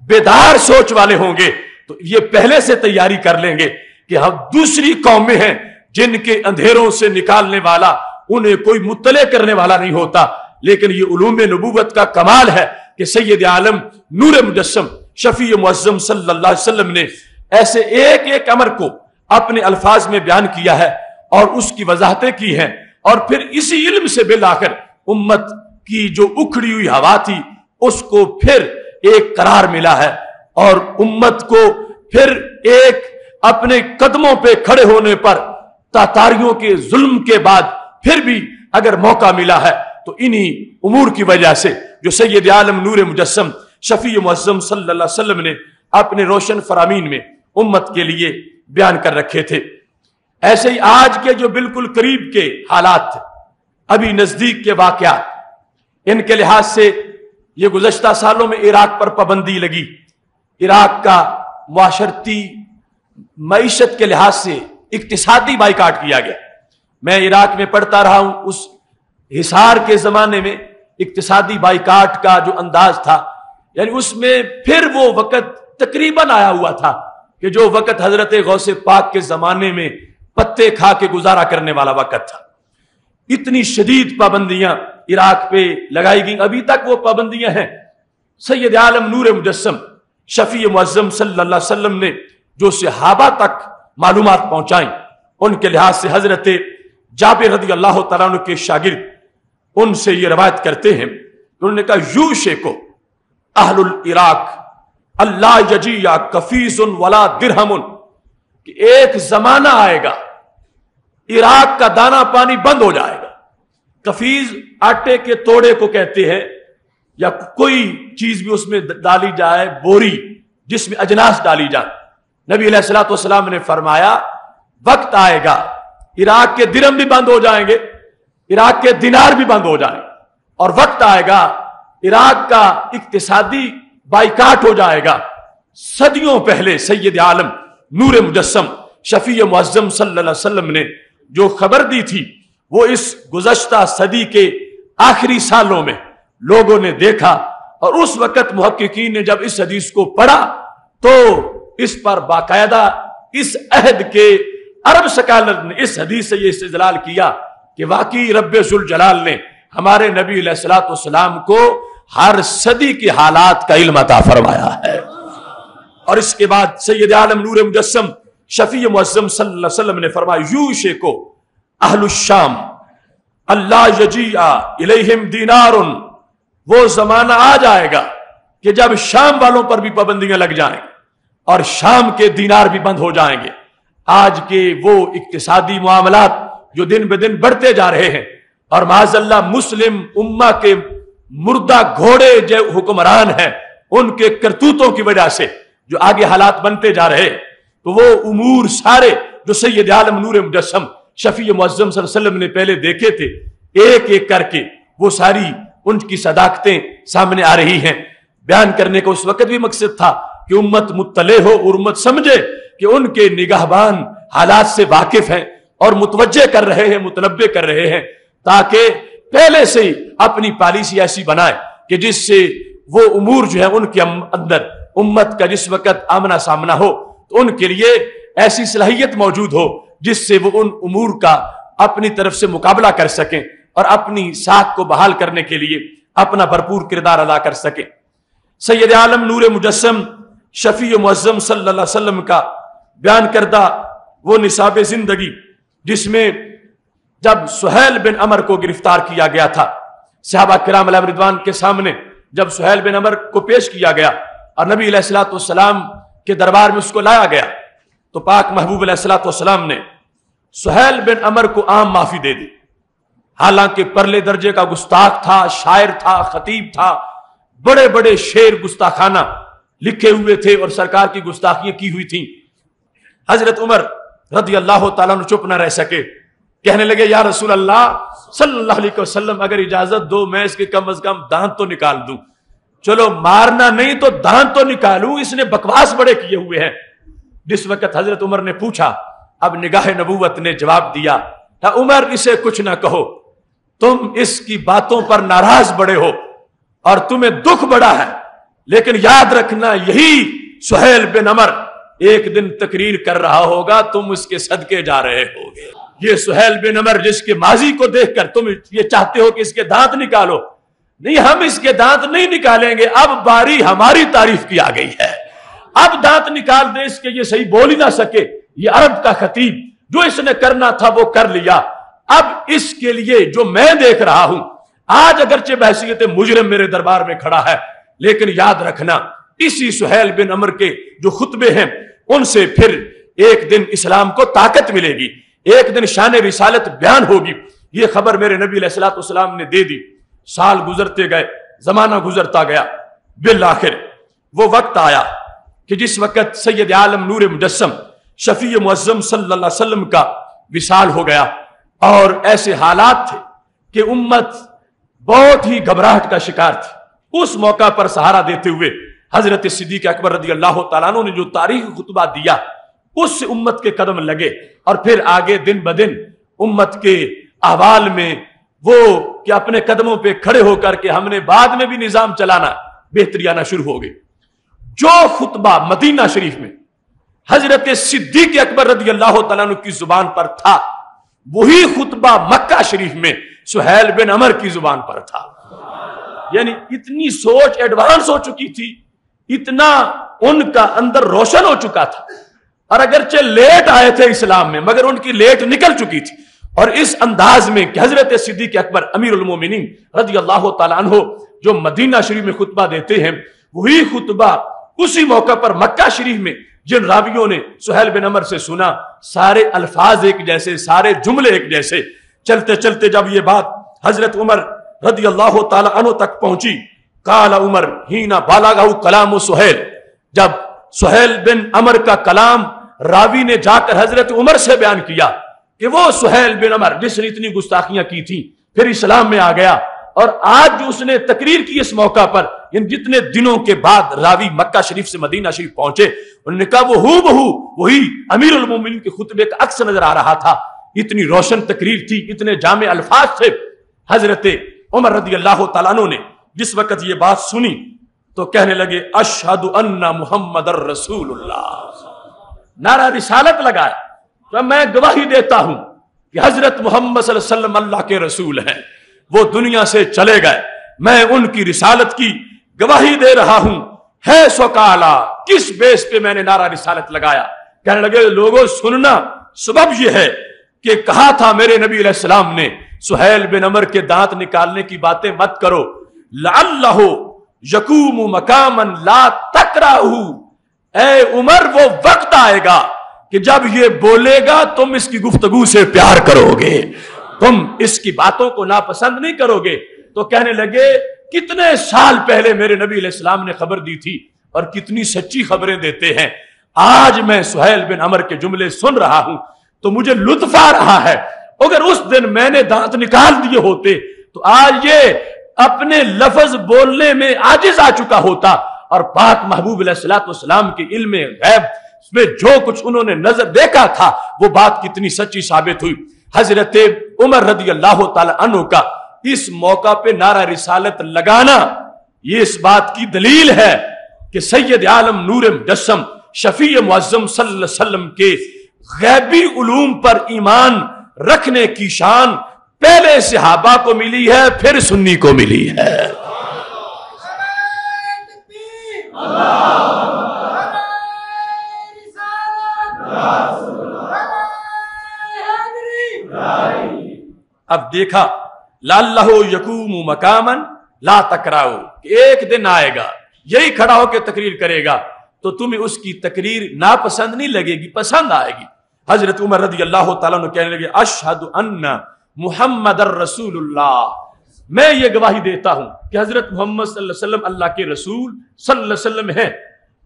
بیدار سوچ والے ہوں گے تو یہ پہلے سے تیاری کر لیں گے کہ ہم دوسری قومیں ہیں جن کے اندھیروں سے نکالنے والا، انہیں کوئی مطلع کرنے والا نہیں ہوتا۔ لیکن یہ علوم نبوت کا کمال ہے کہ سید عالم نور مجسم، شفیع معظم صلی اللہ علیہ وسلم نے ایسے ایک ایک امر کو اپنے الفاظ میں بیان کیا ہے اور اس کی وضاحتیں کی ہیں۔ اور پھر اسی علم سے بالآخر امت کی جو اکھڑی ہوئی ہوا تھی، اس کو پھر ایک قرار ملا ہے۔ اور امت کو پھر ایک اپنے قدموں پہ کھڑے ہونے پر تاتاریوں کے ظلم کے بعد پھر بھی اگر موقع ملا ہے تو انہی امور کی وجہ سے جو سید عالم نور مجسم، شفیع معظم صلی اللہ علیہ وسلم نے اپنے روشن فرامین میں امت کے لیے بیان کر رکھے تھے۔ ایسے ہی آج کے جو بالکل قریب کے حالات تھے ابھی نزدیک کے واقعات، ان کے لحاظ سے یہ گزشتہ سالوں میں عراق پر پابندی لگی۔ عراق کا معاشرتی معیشت کے لحاظ سے اقتصادی بائیکاٹ کیا گیا۔ میں عراق میں پڑھتا رہا ہوں، اس حصار کے زمانے میں اقتصادی بائیکاٹ کا جو انداز تھا یعنی اس میں پھر وہ وقت تقریباً آیا ہوا تھا کہ جو وقت حضرت غوث پاک کے زمانے میں پتے کھا کے گزارا کرنے والا وقت تھا۔ اتنی شدید پابندیاں عراق پہ لگائی گئیں، ابھی تک وہ پابندیاں ہیں۔ سید عالم نور مجسم شفیع معظم صلی اللہ علیہ وسلم نے جو صحابہ تک معلومات پہنچائیں، ان کے لحاظ سے حضرت جابر رضی اللہ تعالیٰ عنہ کے شاگرد ان سے یہ روایت کرتے ہیں انہوں نے کہا یوشے کو، اہل العراق، اللہ یجی یا کفیز ولا درہم، کہ ایک زمانہ آئے گا، عراق کا دانا پانی بند ہو جائے گا۔ کفیز آٹے کے توڑے کو کہتے ہیں یا کوئی چیز بھی اس میں ڈالی جائے، بوری، جس میں اجناس ڈالی جائے۔ نبی علیہ السلاۃ والسلام نے فرمایا، وقت آئے گا، عراق کے درم بھی بند ہو جائیں گے، عراق کے دینار بھی بند ہو جائیں گے۔ اور وقت آئے گا، عراق کا اقتصادی بائیکاٹ ہو جائے گا۔ صدیوں پہلے سید عالم نور مجسم شفیع معظم صلی اللہ علیہ وسلم نے جو خبر دی تھی، وہ اس گزشتہ صدی کے آخری سالوں میں لوگوں نے دیکھا اور اس وقت محققین نے جب اس حدیث کو پڑھا تو اس پر باقاعدہ اس عہد کے عرب سکالر نے اس حدیث سے یہ استدلال کیا کہ واقعی رب ذوالجلال نے ہمارے نبی علیہ السلاۃ والسلام کو ہر صدی کے حالات کا علم عطا فرمایا ہے۔ اور اس کے بعد سید عالم نور مجسم شفیع معظم صلی اللہ علیہ وسلم نے فرمایا یوشے کو، اہل الشام، اللہ الیہم دینار وہ زمانہ آ جائے گا کہ جب شام والوں پر بھی پابندیاں لگ جائیں اور شام کے دینار بھی بند ہو جائیں گے۔ آج کے وہ اقتصادی معاملات جو دن بہ دن بڑھتے جا رہے ہیں اور معاذ اللہ مسلم اما کے مردہ گھوڑے جو حکمران ہیں، ان کے کرتوتوں کی وجہ سے جو آگے حالات بنتے جا رہے تو وہ امور سارے جو سید عالم نور مجسم، شفیع معظم صلی اللہ علیہ وسلم نے پہلے دیکھے تھے، ایک ایک کر کے وہ ساری ان کی صداقتیں سامنے آ رہی ہیں۔ بیان کرنے کا اس وقت بھی مقصد تھا کہ امت مطلع ہو اور امت سمجھے کہ ان کے نگہبان حالات سے واقف ہیں اور متوجہ کر رہے ہیں، متنبع کر رہے ہیں تاکہ پہلے سے ہی اپنی پالیسی ایسی بنائے کہ جس سے وہ امور جو ہے ان کے اندر امت کا جس وقت آمنا سامنا ہو تو ان کے لیے ایسی صلاحیت موجود ہو جس سے وہ ان امور کا اپنی طرف سے مقابلہ کر سکیں۔ اور اپنی ساتھ کو بحال کرنے کے لیے اپنا بھرپور کردار ادا کر سکیں سید عالم نور مجسم، شفیع معظم صلی اللہ علیہ وسلم کا بیان کردہ وہ نصاب زندگی، جس میں جب سہیل بن امر کو گرفتار کیا گیا تھا۔ صحابہ کرام علیہ ردوان کے سامنے جب سہیل بن امر کو پیش کیا گیا اور نبی علیہ السلاۃ والسلام کے دربار میں اس کو لایا گیا، تو پاک محبوب علیہ السلاۃ والسلام نے سہیل بن امر کو عام معافی دے دی۔ حالانکہ پرلے درجے کا گستاخ تھا، شاعر تھا، خطیب تھا، بڑے بڑے شیر گستاخانہ لکھے ہوئے تھے اور سرکار کی گستاخیاں کی ہوئی تھیں۔ حضرت عمر رضی اللہ تعالیٰ نے چپ نہ رہ سکے۔ کہنے لگے، یا رسول اللہ، صلی اللہ علیہ وسلم، اگر اجازت دو، میں اس کے کم از کم دانت تو نکال دوں۔ چلو، مارنا نہیں تو دانت تو نکالوں، اس نے بکواس بڑے کیے ہوئے ہیں۔ جس وقت حضرت عمر نے پوچھا، اب نگاہ نبوت نے جواب دیا عمر، اسے کچھ نہ کہو۔ تم اس کی باتوں پر ناراض بڑے ہو اور تمہیں دکھ بڑا ہے۔ لیکن یاد رکھنا یہی سہیل بن امر ایک دن تقریر کر رہا ہوگا، تم اس کے صدقے جا رہے ہوگے۔ یہ سہیل بن امر جس کے ماضی کو دیکھ کر تم یہ چاہتے ہو کہ اس کے دانت نکالو۔ نہیں، ہم اس کے دانت نہیں نکالیں گے۔ اب باری ہماری تعریف کی آ گئی ہے۔ اب دانت نکال دے، اس کے یہ صحیح بول ہی نہ سکے۔ یہ عرب کا خطیب، جو اس نے کرنا تھا وہ کر لیا۔ اب اس کے لیے جو میں دیکھ رہا ہوں، آج اگرچہ بحثیت مجرم میرے دربار میں کھڑا ہے، لیکن یاد رکھنا، اسی سہیل بن امر کے جو خطبے ہیں، ان سے پھر ایک دن اسلام کو طاقت ملے گی۔ ایک دن شان رسالت بیان ہوگی۔ یہ خبر میرے نبی علیہ السلاۃ والسلام نے دے دی۔ سال گزرتے گئے، زمانہ گزرتا گیا۔ بالآخر وہ وقت آیا کہ جس وقت سید عالم نور مجسم، شفیع معظم صلی اللہ علیہ وسلم کا وصال ہو گیا۔ اور ایسے حالات تھے کہ امت بہت ہی گھبراہٹ کا شکار تھی۔ اس موقع پر سہارا دیتے ہوئے حضرت صدیق اکبر رضی اللہ تعالیٰ نے جو تاریخ خطبہ دیا، اس سے امت کے قدم لگے اور پھر آگے دن بدن امت کے احوال میں وہ کہ اپنے قدموں پہ کھڑے ہو کر کے ہم نے بعد میں بھی نظام چلانا بہتری آنا شروع ہو گئی۔ جو خطبہ مدینہ شریف میں حضرت صدیق اکبر رضی اللہ تعالیٰ کی زبان پر تھا وہی خطبہ مکہ شریف میں سہیل بن امر کی زبان پر تھا۔ یعنی اتنی سوچ ایڈوانس ہو چکی تھی، اتنا ان کا اندر روشن ہو چکا تھا۔ اور اگرچہ لیٹ آئے تھے اسلام میں، مگر ان کی لیٹ نکل چکی تھی۔ اور اس انداز میں کہ حضرت صدیق اکبر امیر المومنین رضی اللہ تعالیٰ عنہ جو مدینہ شریف میں خطبہ دیتے ہیں، وہی خطبہ اسی موقع پر مکہ شریف میں جن راویوں نے سہیل بن عمر سے سنا، سارے الفاظ ایک جیسے، سارے جملے ایک جیسے۔ چلتے چلتے جب یہ بات حضرت عمر رضی اللہ تعالی عنہ تک پہنچی کالا عمر ہینا بالا گاہ کلام سہیل۔ جب سہیل بن عمر کا کلام راوی نے جا کر حضرت عمر سے بیان کیا کہ وہ سہیل بن عمر، جس نے اتنی گستاخیاں کی تھی پھر اسلام میں آ گیا۔ اور آج جو اس نے تقریر کی اس موقع پر ان جتنے دنوں کے بعد راوی مکہ شریف سے مدینہ شریف پہنچے، انہوں نے کہا وہ ہو بہو وہی امیر المومن کے خطبے کا عکس نظر آ رہا تھا۔ اتنی روشن تقریر تھی، اتنے جامع الفاظ تھے۔ حضرت عمر رضی اللہ تعالیٰ نے جس وقت یہ بات سنی تو کہنے لگے، اشہد ان محمد الرسول اللہ نعرہ رسالت لگایا۔ تو میں گواہی دیتا ہوں کہ حضرت محمد صلی اللہ علیہ وسلم اللہ کے رسول ہیں۔ وہ دنیا سے چلے گئے۔ میں ان کی رسالت کی گواہی دے رہا ہوں۔ ہے سو کالا کس بیس پہ میں نے نعرہ رسالت لگایا؟ کہنے لگے، لوگوں، سننا سبب یہ ہے کہ کہا تھا میرے نبی علیہ السلام نے، سہیل بن امر کے دانت نکالنے کی باتیں مت کرو۔ لعلہ یقوم مکامن لا تکراہ اے عمر، وہ وقت آئے گا کہ جب یہ بولے گا تم اس کی گفتگو سے پیار کرو گے۔ تم اس کی باتوں کو ناپسند نہیں کرو گے۔ تو کہنے لگے، کتنے سال پہلے میرے نبی علیہ السلام نے خبر دی تھی اور کتنی سچی خبریں دیتے ہیں۔ آج میں سہیل بن امر کے جملے سن رہا ہوں۔ تو مجھے لطف آ رہا ہے۔ اگر اس دن میں نے دانت نکال دیے ہوتے، تو آج یہ اپنے لفظ بولنے میں آجز آ چکا ہوتا۔ اور پاک محبوب علیہ السلاۃ والسلام کے علم غیب میں جو کچھ انہوں نے نظر دیکھا تھا، وہ بات کتنی سچی ثابت ہوئی۔ حضرت عمر رضی اللہ تعالی عنہ کا اس موقع پہ نعرہ رسالت لگانا یہ اس بات کی دلیل ہے کہ سید عالم نور مجسم شفیع معظم صلی اللہ علیہ وسلم کے غیبی علوم پر ایمان رکھنے کی شان پہلے صحابہ کو ملی ہے پھر سنی کو ملی ہے۔ اب دیکھا لال یقوم مکامن لا تکراؤ ایک دن آئے گا، یہی کھڑا ہو کے تقریر کرے گا، تو تمہیں اس کی تقریر ناپسند نہیں لگے گی، پسند آئے گی۔ حضرت عمر رضی اللہ تعالیٰ نے کہنے لگے، اشہد ان محمد الرسول اللہ میں یہ گواہی دیتا ہوں کہ حضرت محمد صلی اللہ علیہ وسلم اللہ کے رسول صلی اللہ علیہ وسلم ہیں۔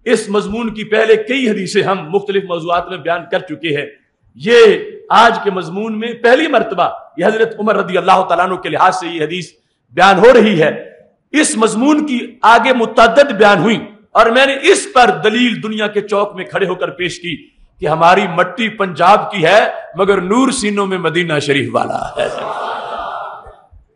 اس مضمون کی پہلے کئی حدیثیں ہم مختلف موضوعات میں بیان کر چکے ہیں۔ یہ آج کے مضمون میں پہلی مرتبہ یہ حضرت عمر رضی اللہ تعالیٰ عنہ کے لحاظ سے یہ حدیث بیان ہو رہی ہے۔ اس مضمون کی آگے متعدد بیان ہوئی اور میں نے اس پر دلیل دنیا کے چوک میں کھڑے ہو کر پیش کی کہ ہماری مٹی پنجاب کی ہے مگر نور سینوں میں مدینہ شریف والا ہے۔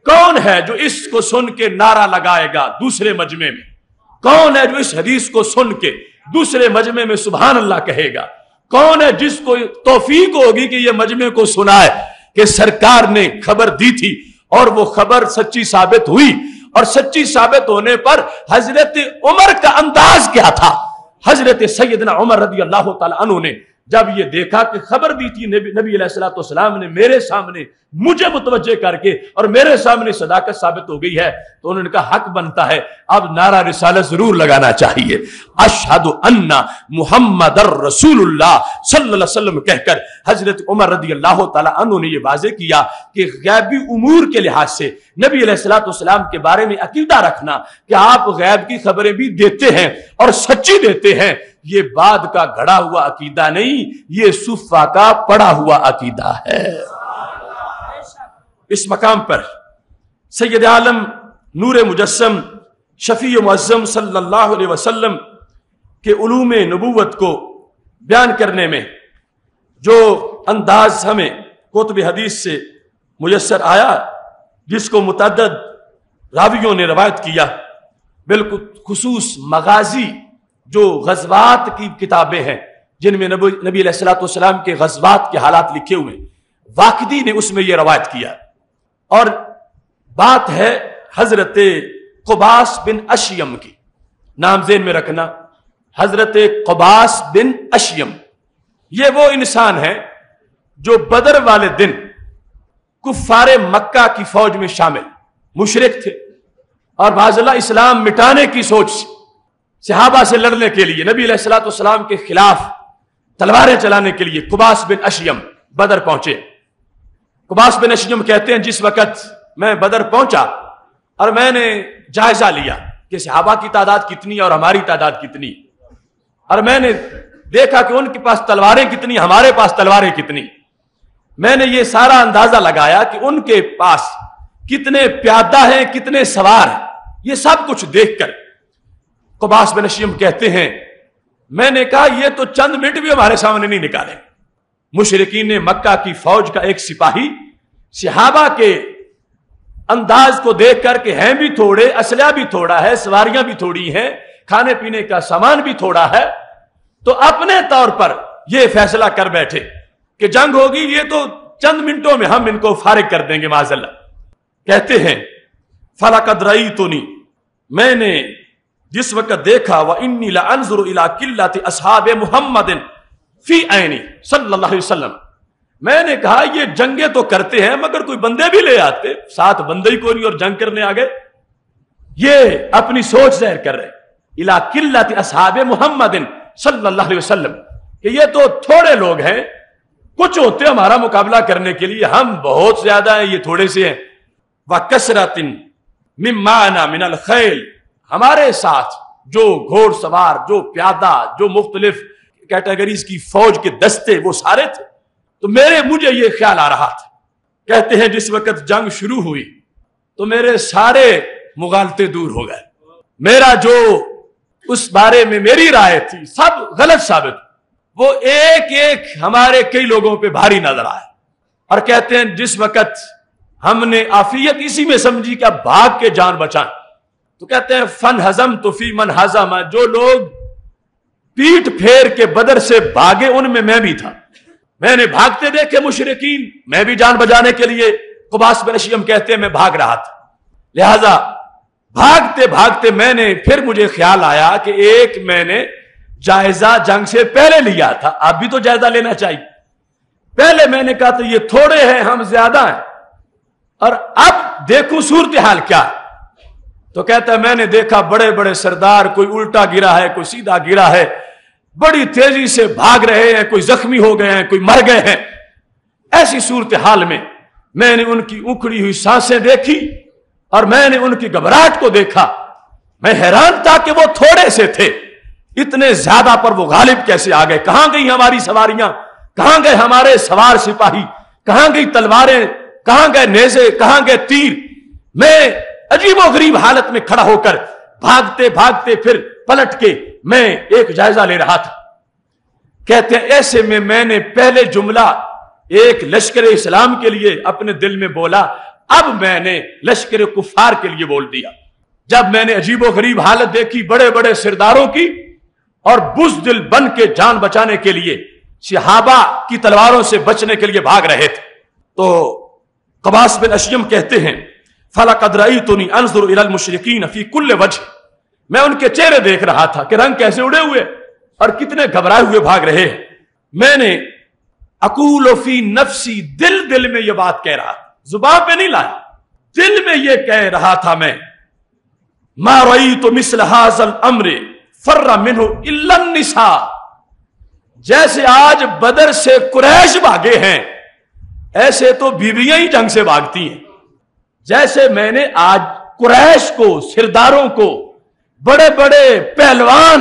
کون ہے جو اس کو سن کے نعرہ لگائے گا دوسرے مجمع میں؟ کون ہے جو اس حدیث کو سن کے دوسرے مجمع میں سبحان اللہ کہے گا؟ کون ہے جس کو توفیق ہوگی کہ یہ مجمع کو سنائے کہ سرکار نے خبر دی تھی اور وہ خبر سچی ثابت ہوئی اور سچی ثابت ہونے پر حضرت عمر کا انداز کیا تھا؟ حضرت سیدنا عمر رضی اللہ تعالیٰ عنہ نے جب یہ دیکھا کہ خبر دی تھی نبی نبی علیہ السلام والسلام نے میرے سامنے، مجھے متوجہ کر کے اور میرے سامنے صداقت ثابت ہو گئی ہے، تو انہوں نے کہا حق بنتا ہے۔ اب نعرہ رسالت ضرور لگانا چاہیے۔ اشہد ان محمد الرسول اللہ صلی اللہ علیہ وسلم کہہ کر حضرت عمر رضی اللہ تعالی عنہ نے یہ واضح کیا کہ غیبی امور کے لحاظ سے نبی علیہ السلام والسلام کے بارے میں عقیدہ رکھنا کہ آپ غیب کی خبریں بھی دیتے ہیں اور سچی دیتے ہیں۔ یہ بعد کا گھڑا ہوا عقیدہ نہیں، یہ صفا کا پڑا ہوا عقیدہ ہے۔ اس مقام پر سید عالم نور مجسم، شفیع معظم صلی اللہ علیہ وسلم کے علوم نبوت کو بیان کرنے میں جو انداز ہمیں کوتب حدیث سے میسر آیا، جس کو متعدد راویوں نے روایت کیا، بالکل خصوص مغازی جو غزوات کی کتابیں ہیں، جن میں نبی نبی علیہ السلاۃ والسلام کے غزوات کے حالات لکھے ہوئے واقدی نے اس میں یہ روایت کیا۔ اور بات ہے حضرت قباس بن اشیم کی۔ نام زین میں رکھنا، حضرت قباس بن اشیم۔ یہ وہ انسان ہے جو بدر والے دن کفار مکہ کی فوج میں شامل، مشرق تھے۔ اور اللہ اسلام مٹانے کی سوچ سے صحابہ سے لڑنے کے لیے، نبی علیہ السلاۃ والسلام کے خلاف تلواریں چلانے کے لیے کباس بن اشیم بدر پہنچے۔ کباس بن اشیم کہتے ہیں، جس وقت میں بدر پہنچا اور میں نے جائزہ لیا کہ صحابہ کی تعداد کتنی اور ہماری تعداد کتنی۔ اور میں نے دیکھا کہ ان کے پاس تلواریں کتنی، ہمارے پاس تلواریں کتنی۔ میں نے یہ سارا اندازہ لگایا کہ ان کے پاس کتنے پیادہ ہیں، کتنے سوار ہیں۔ یہ سب کچھ دیکھ کر قباس بن نشیم کہتے ہیں، میں نے کہا یہ تو چند منٹ بھی ہمارے سامنے نہیں نکالے۔ مشرقین مکہ کی فوج کا ایک سپاہی صحابہ کے انداز کو دیکھ کر کے ہیں بھی تھوڑے، اسلحہ بھی تھوڑا ہے، سواریاں بھی تھوڑی ہیں، کھانے پینے کا سامان بھی تھوڑا ہے۔ تو اپنے طور پر یہ فیصلہ کر بیٹھے کہ جنگ ہوگی، یہ تو چند منٹوں میں ہم ان کو فارغ کر دیں گے معذ اللہ۔ کہتے ہیں فلاقد رئی تو نہیں میں نے جس وقت دیکھا وہ انی لنظر الا قلت اصحاب محمد فی عینی صلی اللہ علیہ وسلم۔ میں نے کہا، یہ جنگیں تو کرتے ہیں، مگر کوئی بندے بھی لے آتے ساتھ بندے ہی کوئی نہیں، اور جنگ کرنے آ گئے۔ یہ اپنی سوچ ظاہر کر رہے الا قلت اصحاب محمد صلی اللہ علیہ وسلم۔ کہ یہ تو تھوڑے لوگ ہیں، کچھ ہوتے ہمارا مقابلہ کرنے کے لیے، ہم بہت زیادہ ہیں، یہ تھوڑے سے ہیں۔ وہ کثرت ممانا من الخیل ہمارے ساتھ جو گھوڑ سوار، جو پیادہ، جو مختلف کیٹیگریز کی فوج کے دستے وہ سارے تھے۔ تو میرے، مجھے یہ خیال آ رہا تھا۔ کہتے ہیں جس وقت جنگ شروع ہوئی تو میرے سارے مغالطے دور ہو گئے۔ میرا جو اس بارے میں میری رائے تھی، سب غلط ثابت۔ وہ ایک ایک ہمارے کئی لوگوں پہ بھاری نظر آئے۔ اور کہتے ہیں جس وقت ہم نے آفیت اسی میں سمجھی کہ اب بھاگ کے جان بچائیں۔ تو کہتے ہیں، فن ہزم تو فی من ہزم جو لوگ پیٹ پھیر کے بدر سے بھاگے، ان میں میں بھی تھا۔ میں نے بھاگتے دیکھے مشرقین میں بھی جان بجانے کے لیے قباس بن اشیم کہتے ہیں، میں بھاگ رہا تھا۔ لہذا بھاگتے بھاگتے میں نے، پھر مجھے خیال آیا کہ ایک میں نے جائزہ جنگ سے پہلے لیا تھا۔ اب بھی تو جائزہ لینا چاہیے۔ پہلے میں نے کہا تو یہ تھوڑے ہیں، ہم زیادہ ہیں۔ اور اب دیکھو صورتحال کیا ہے۔ تو کہتا ہے، میں نے دیکھا بڑے بڑے سردار، کوئی الٹا گرا ہے، کوئی سیدھا گرا ہے، بڑی تیزی سے بھاگ رہے ہیں، کوئی زخمی ہو گئے ہیں، کوئی مر گئے ہیں۔ ایسی صورتحال میں میں نے ان کی اکڑی ہوئی سانسیں دیکھی اور میں نے ان کی گھبراہٹ کو دیکھا۔ میں حیران تھا کہ وہ تھوڑے سے تھے۔ اتنے زیادہ پر وہ غالب کیسے آ گئے؟ کہاں گئی ہماری سواریاں؟ کہاں گئے ہمارے سوار سپاہی؟ کہاں گئی تلواریں؟ کہاں گئے نیزے؟ کہاں گئے تیر؟ میں عجیب و غریب حالت میں کھڑا ہو کر بھاگتے بھاگتے پھر پلٹ کے میں ایک جائزہ لے رہا تھا۔ کہتے ہیں، ایسے میں میں نے پہلے جملہ ایک لشکر اسلام کے لیے اپنے دل میں بولا، اب میں نے لشکر کفار کے لیے بول دیا۔ جب میں نے عجیب و غریب حالت دیکھی بڑے بڑے سرداروں کی اور بز دل بن کے جان بچانے کے لیے، صحابہ کی تلواروں سے بچنے کے لیے بھاگ رہے تھے۔ تو قباس بن اشیم کہتے ہیں فلا قدرائی تو نہیں انضر المشرقین فی کل وجہ میں ان کے چہرے دیکھ رہا تھا کہ رنگ کیسے اڑے ہوئے اور کتنے گھبرائے ہوئے بھاگ رہے ہیں۔ میں نے اکول فی نفسی، دل دل میں یہ بات کہہ رہا زبان پہ نہیں لایا۔ دل میں یہ کہہ رہا تھا میں، ما تو مسل حاصل امر فر منہ النساء۔ جیسے آج بدر سے قریش بھاگے ہیں، ایسے تو بیویاں ہی جنگ سے بھاگتی ہیں۔ جیسے میں نے آج قریش کو، سرداروں کو، بڑے بڑے پہلوان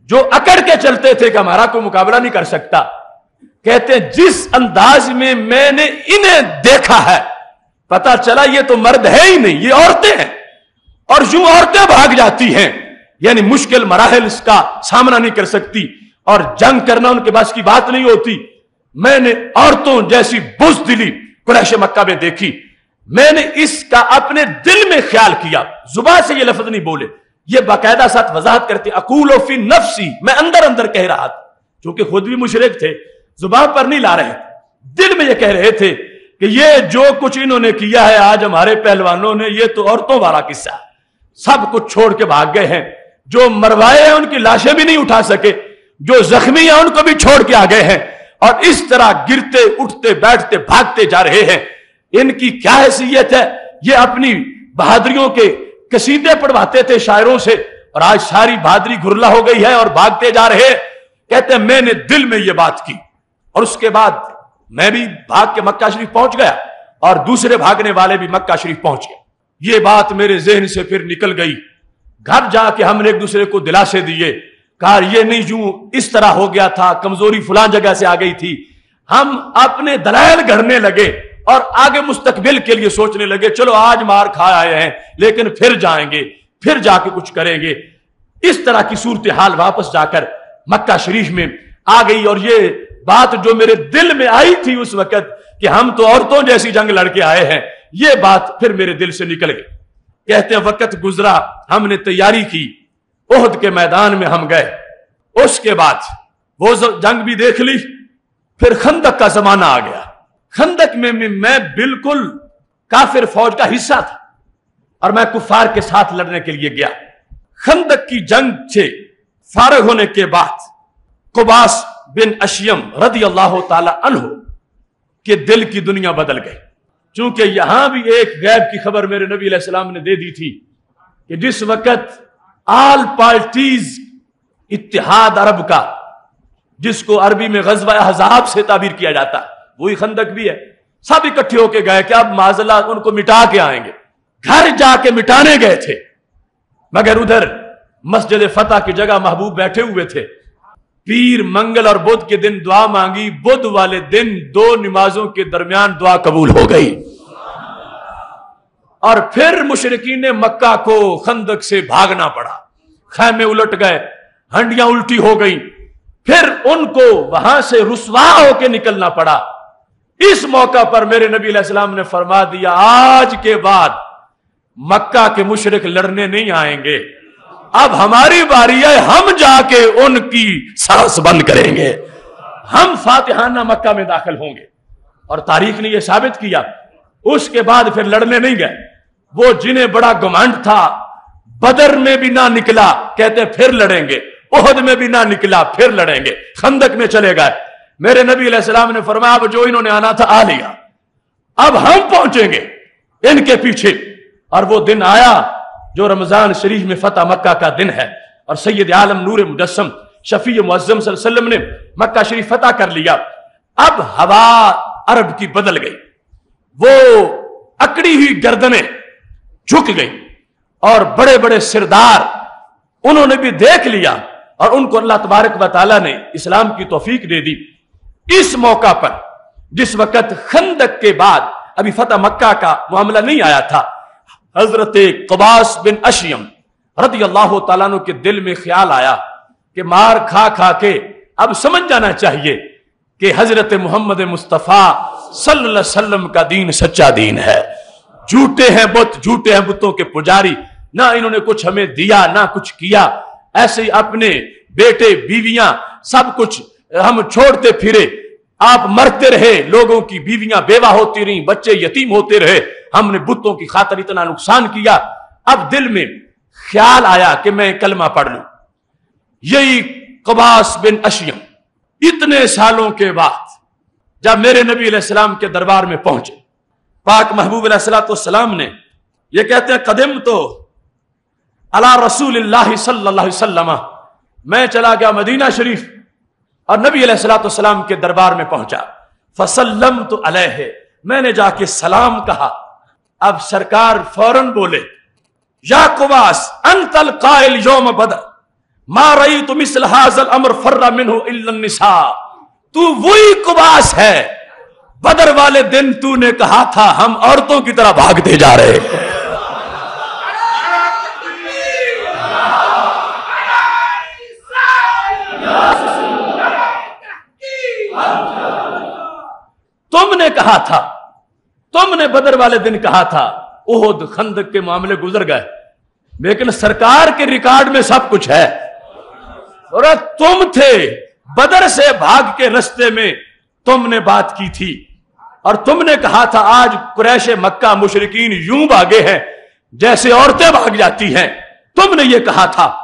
جو اکڑ کے چلتے تھے کہ ہمارا کوئی مقابلہ نہیں کر سکتا، کہتے ہیں، جس انداز میں میں نے انہیں دیکھا ہے پتا چلا یہ تو مرد ہے ہی نہیں، یہ عورتیں ہیں۔ اور یوں عورتیں بھاگ جاتی ہیں یعنی مشکل مراحل اس کا سامنا نہیں کر سکتی۔ اور جنگ کرنا ان کے پاس کی بات نہیں ہوتی۔ میں نے عورتوں جیسی بز دلی قریش مکہ میں دیکھی۔ میں نے اس کا اپنے دل میں خیال کیا۔ زبان سے یہ لفظ نہیں بولے۔ یہ باقاعدہ ساتھ وضاحت کرتے اکول و فی نفسی، میں اندر اندر کہہ رہا تھا۔ چونکہ خود بھی مشرق تھے، زبان پر نہیں لا رہے۔ دل میں یہ کہہ رہے تھے کہ یہ جو کچھ انہوں نے کیا ہے، آج ہمارے پہلوانوں نے، یہ تو عورتوں والا قصہ۔ سب کچھ چھوڑ کے بھاگ گئے ہیں۔ جو مروائے ہیں، ان کی لاشیں بھی نہیں اٹھا سکے۔ جو زخمی ہیں، ان کو بھی چھوڑ کے آ گئے ہیں۔ اور اس طرح گرتے، اٹھتے، بیٹھتے، بھاگتے جا رہے ہیں۔ ان کی کیا حیثیت ہے؟ یہ اپنی بہادریوں کے کسیدے پڑھواتے تھے شاعروں سے اور آج ساری بہادری گرلا ہو گئی ہے اور بھاگتے جا رہے کہتے ہیں، میں نے دل میں یہ بات کی۔ اور اس کے بعد میں بھی بھاگ کے مکہ شریف پہنچ گیا اور دوسرے بھاگنے والے بھی مکہ شریف پہنچ گئے۔ یہ بات میرے ذہن سے پھر نکل گئی۔ گھر جا کے ہم نے ایک دوسرے کو دلاسے دیے۔ کہا، یہ نہیں جو اس طرح ہو گیا تھا، کمزوری فلان جگہ سے آ گئی تھی۔ ہم اپنے دلائل گھرنے لگے۔ اور آگے مستقبل کے لیے سوچنے لگے، چلو آج مار کھا آئے ہیں، لیکن پھر جائیں گے، پھر جا کے کچھ کریں گے۔ اس طرح کی صورتحال واپس جا کر مکہ شریف میں آ گئی اور یہ بات جو میرے دل میں آئی تھی اس وقت کہ ہم تو عورتوں جیسی جنگ لڑ کے آئے ہیں، یہ بات پھر میرے دل سے نکل گئی۔ کہتے ہیں، وقت گزرا، ہم نے تیاری کی، عہد کے میدان میں ہم گئے۔ اس کے بعد وہ جنگ بھی دیکھ لی، پھر خندق کا زمانہ آ گیا۔ خندق میں میں بالکل کافر فوج کا حصہ تھا اور میں کفار کے ساتھ لڑنے کے لیے گیا۔ خندق کی جنگ سے فارغ ہونے کے بعد کباس بن اشیم رضی اللہ تعالی عنہ کے دل کی دنیا بدل گئی۔ چونکہ یہاں بھی ایک غیب کی خبر میرے نبی علیہ السلام نے دے دی تھی کہ جس وقت آل پارٹیز اتحاد عرب کا، جس کو عربی میں غزوہ حضاب سے تعبیر کیا جاتا وہی خندق بھی ہے۔ سب اکٹھے ہو کے گئے کہ اب معذلہ ان کو مٹا کے آئیں گے۔ گھر جا کے مٹانے گئے تھے۔ مگر ادھر مسجد فتح کی جگہ محبوب بیٹھے ہوئے تھے۔ پیر منگل اور بدھ کے دن دعا مانگی۔ بدھ والے دن دو نمازوں کے درمیان دعا قبول ہو گئی۔ اور پھر مشرقین مکہ کو خندق سے بھاگنا پڑا۔ خیمے الٹ گئے۔ ہنڈیاں الٹی ہو گئی پھر ان کو وہاں سے رسوا ہو کے نکلنا پڑا۔ اس موقع پر میرے نبی علیہ السلام نے فرما دیا، آج کے بعد مکہ کے مشرق لڑنے نہیں آئیں گے۔ اب ہماری باری ہے، ہم جا کے ان کی سانس بند کریں گے۔ ہم فاتحانہ مکہ میں داخل ہوں گے۔ اور تاریخ نے یہ ثابت کیا، اس کے بعد پھر لڑنے نہیں گئے۔ وہ جنہیں بڑا گمانڈ تھا، بدر میں بھی نہ نکلا، کہتے پھر لڑیں گے عہد میں بھی نہ نکلا، پھر لڑیں گے۔ خندق میں چلے گئے۔ میرے نبی علیہ السلام نے فرمایا، اب جو انہوں نے آنا تھا، آ لیا۔ اب ہم پہنچیں گے، ان کے پیچھے۔ اور وہ دن آیا جو رمضان شریف میں فتح مکہ کا دن ہے۔ اور سید عالم نور مجسم، شفیع معظم صلی اللہ علیہ وسلم نے مکہ شریف فتح کر لیا۔ اب ہوا عرب کی بدل گئی۔ وہ اکڑی ہوئی گردنیں جھک گئی۔ اور بڑے بڑے سردار انہوں نے بھی دیکھ لیا۔ اور ان کو اللہ تبارک و تعالیٰ نے اسلام کی توفیق دے دی۔ اس موقع پر، جس وقت خندق کے بعد ابھی فتح مکہ کا معاملہ نہیں آیا تھا، حضرت قباس بن اشیم رضی اللہ تعالیٰ عنہ کے دل میں خیال آیا کہ مار کھا کھا کے اب سمجھ جانا چاہیے کہ حضرت محمد مصطفیٰ صلی اللہ علیہ وسلم کا دین سچا دین ہے۔ جھوٹے ہیں بت، جھوٹے ہیں بتوں کے پجاری، نہ انہوں نے کچھ ہمیں دیا، نہ کچھ کیا۔ ایسے ہی اپنے بیٹے، بیویاں، سب کچھ ہم چھوڑتے پھرے۔ آپ مرتے رہے، لوگوں کی بیویاں بیوہ ہوتی رہی بچے یتیم ہوتے رہے۔ ہم نے بتوں کی خاطر اتنا نقصان کیا۔ اب دل میں خیال آیا کہ میں کلمہ پڑھ لوں۔ یہی قباس بن اشیم۔ اتنے سالوں کے بعد جب میرے نبی علیہ السلام کے دربار میں پہنچے، پاک محبوب علیہ السلام والسلام نے یہ کہتے ہیں، قدم تو اللہ رسول اللہ صلی اللہ علیہ وسلم۔ میں چلا گیا مدینہ شریف۔ اور نبی علیہ السلام والسلام کے دربار میں پہنچا۔ فسلم تو علیہ میں نے جا کے سلام کہا۔ اب سرکار فوراً بولے، یا کباس انتل قائل یوم بدر۔ ما رئی تو مثل امر فرہ منہ النساء۔ تو وہی کباس ہے۔ بدر والے دن تو نے کہا تھا، ہم عورتوں کی طرح بھاگتے جا رہے تم نے کہا تھا، تم نے بدر والے دن کہا تھا اہد خندق کے معاملے گزر گئے، لیکن سرکار کے ریکارڈ میں سب کچھ ہے۔ اور تم تھے بدر سے بھاگ کے رستے میں، تم نے بات کی تھی۔ اور تم نے کہا تھا، آج قریش مکہ مشرقین یوں بھاگے ہیں جیسے عورتیں بھاگ جاتی ہیں۔ تم نے یہ کہا تھا۔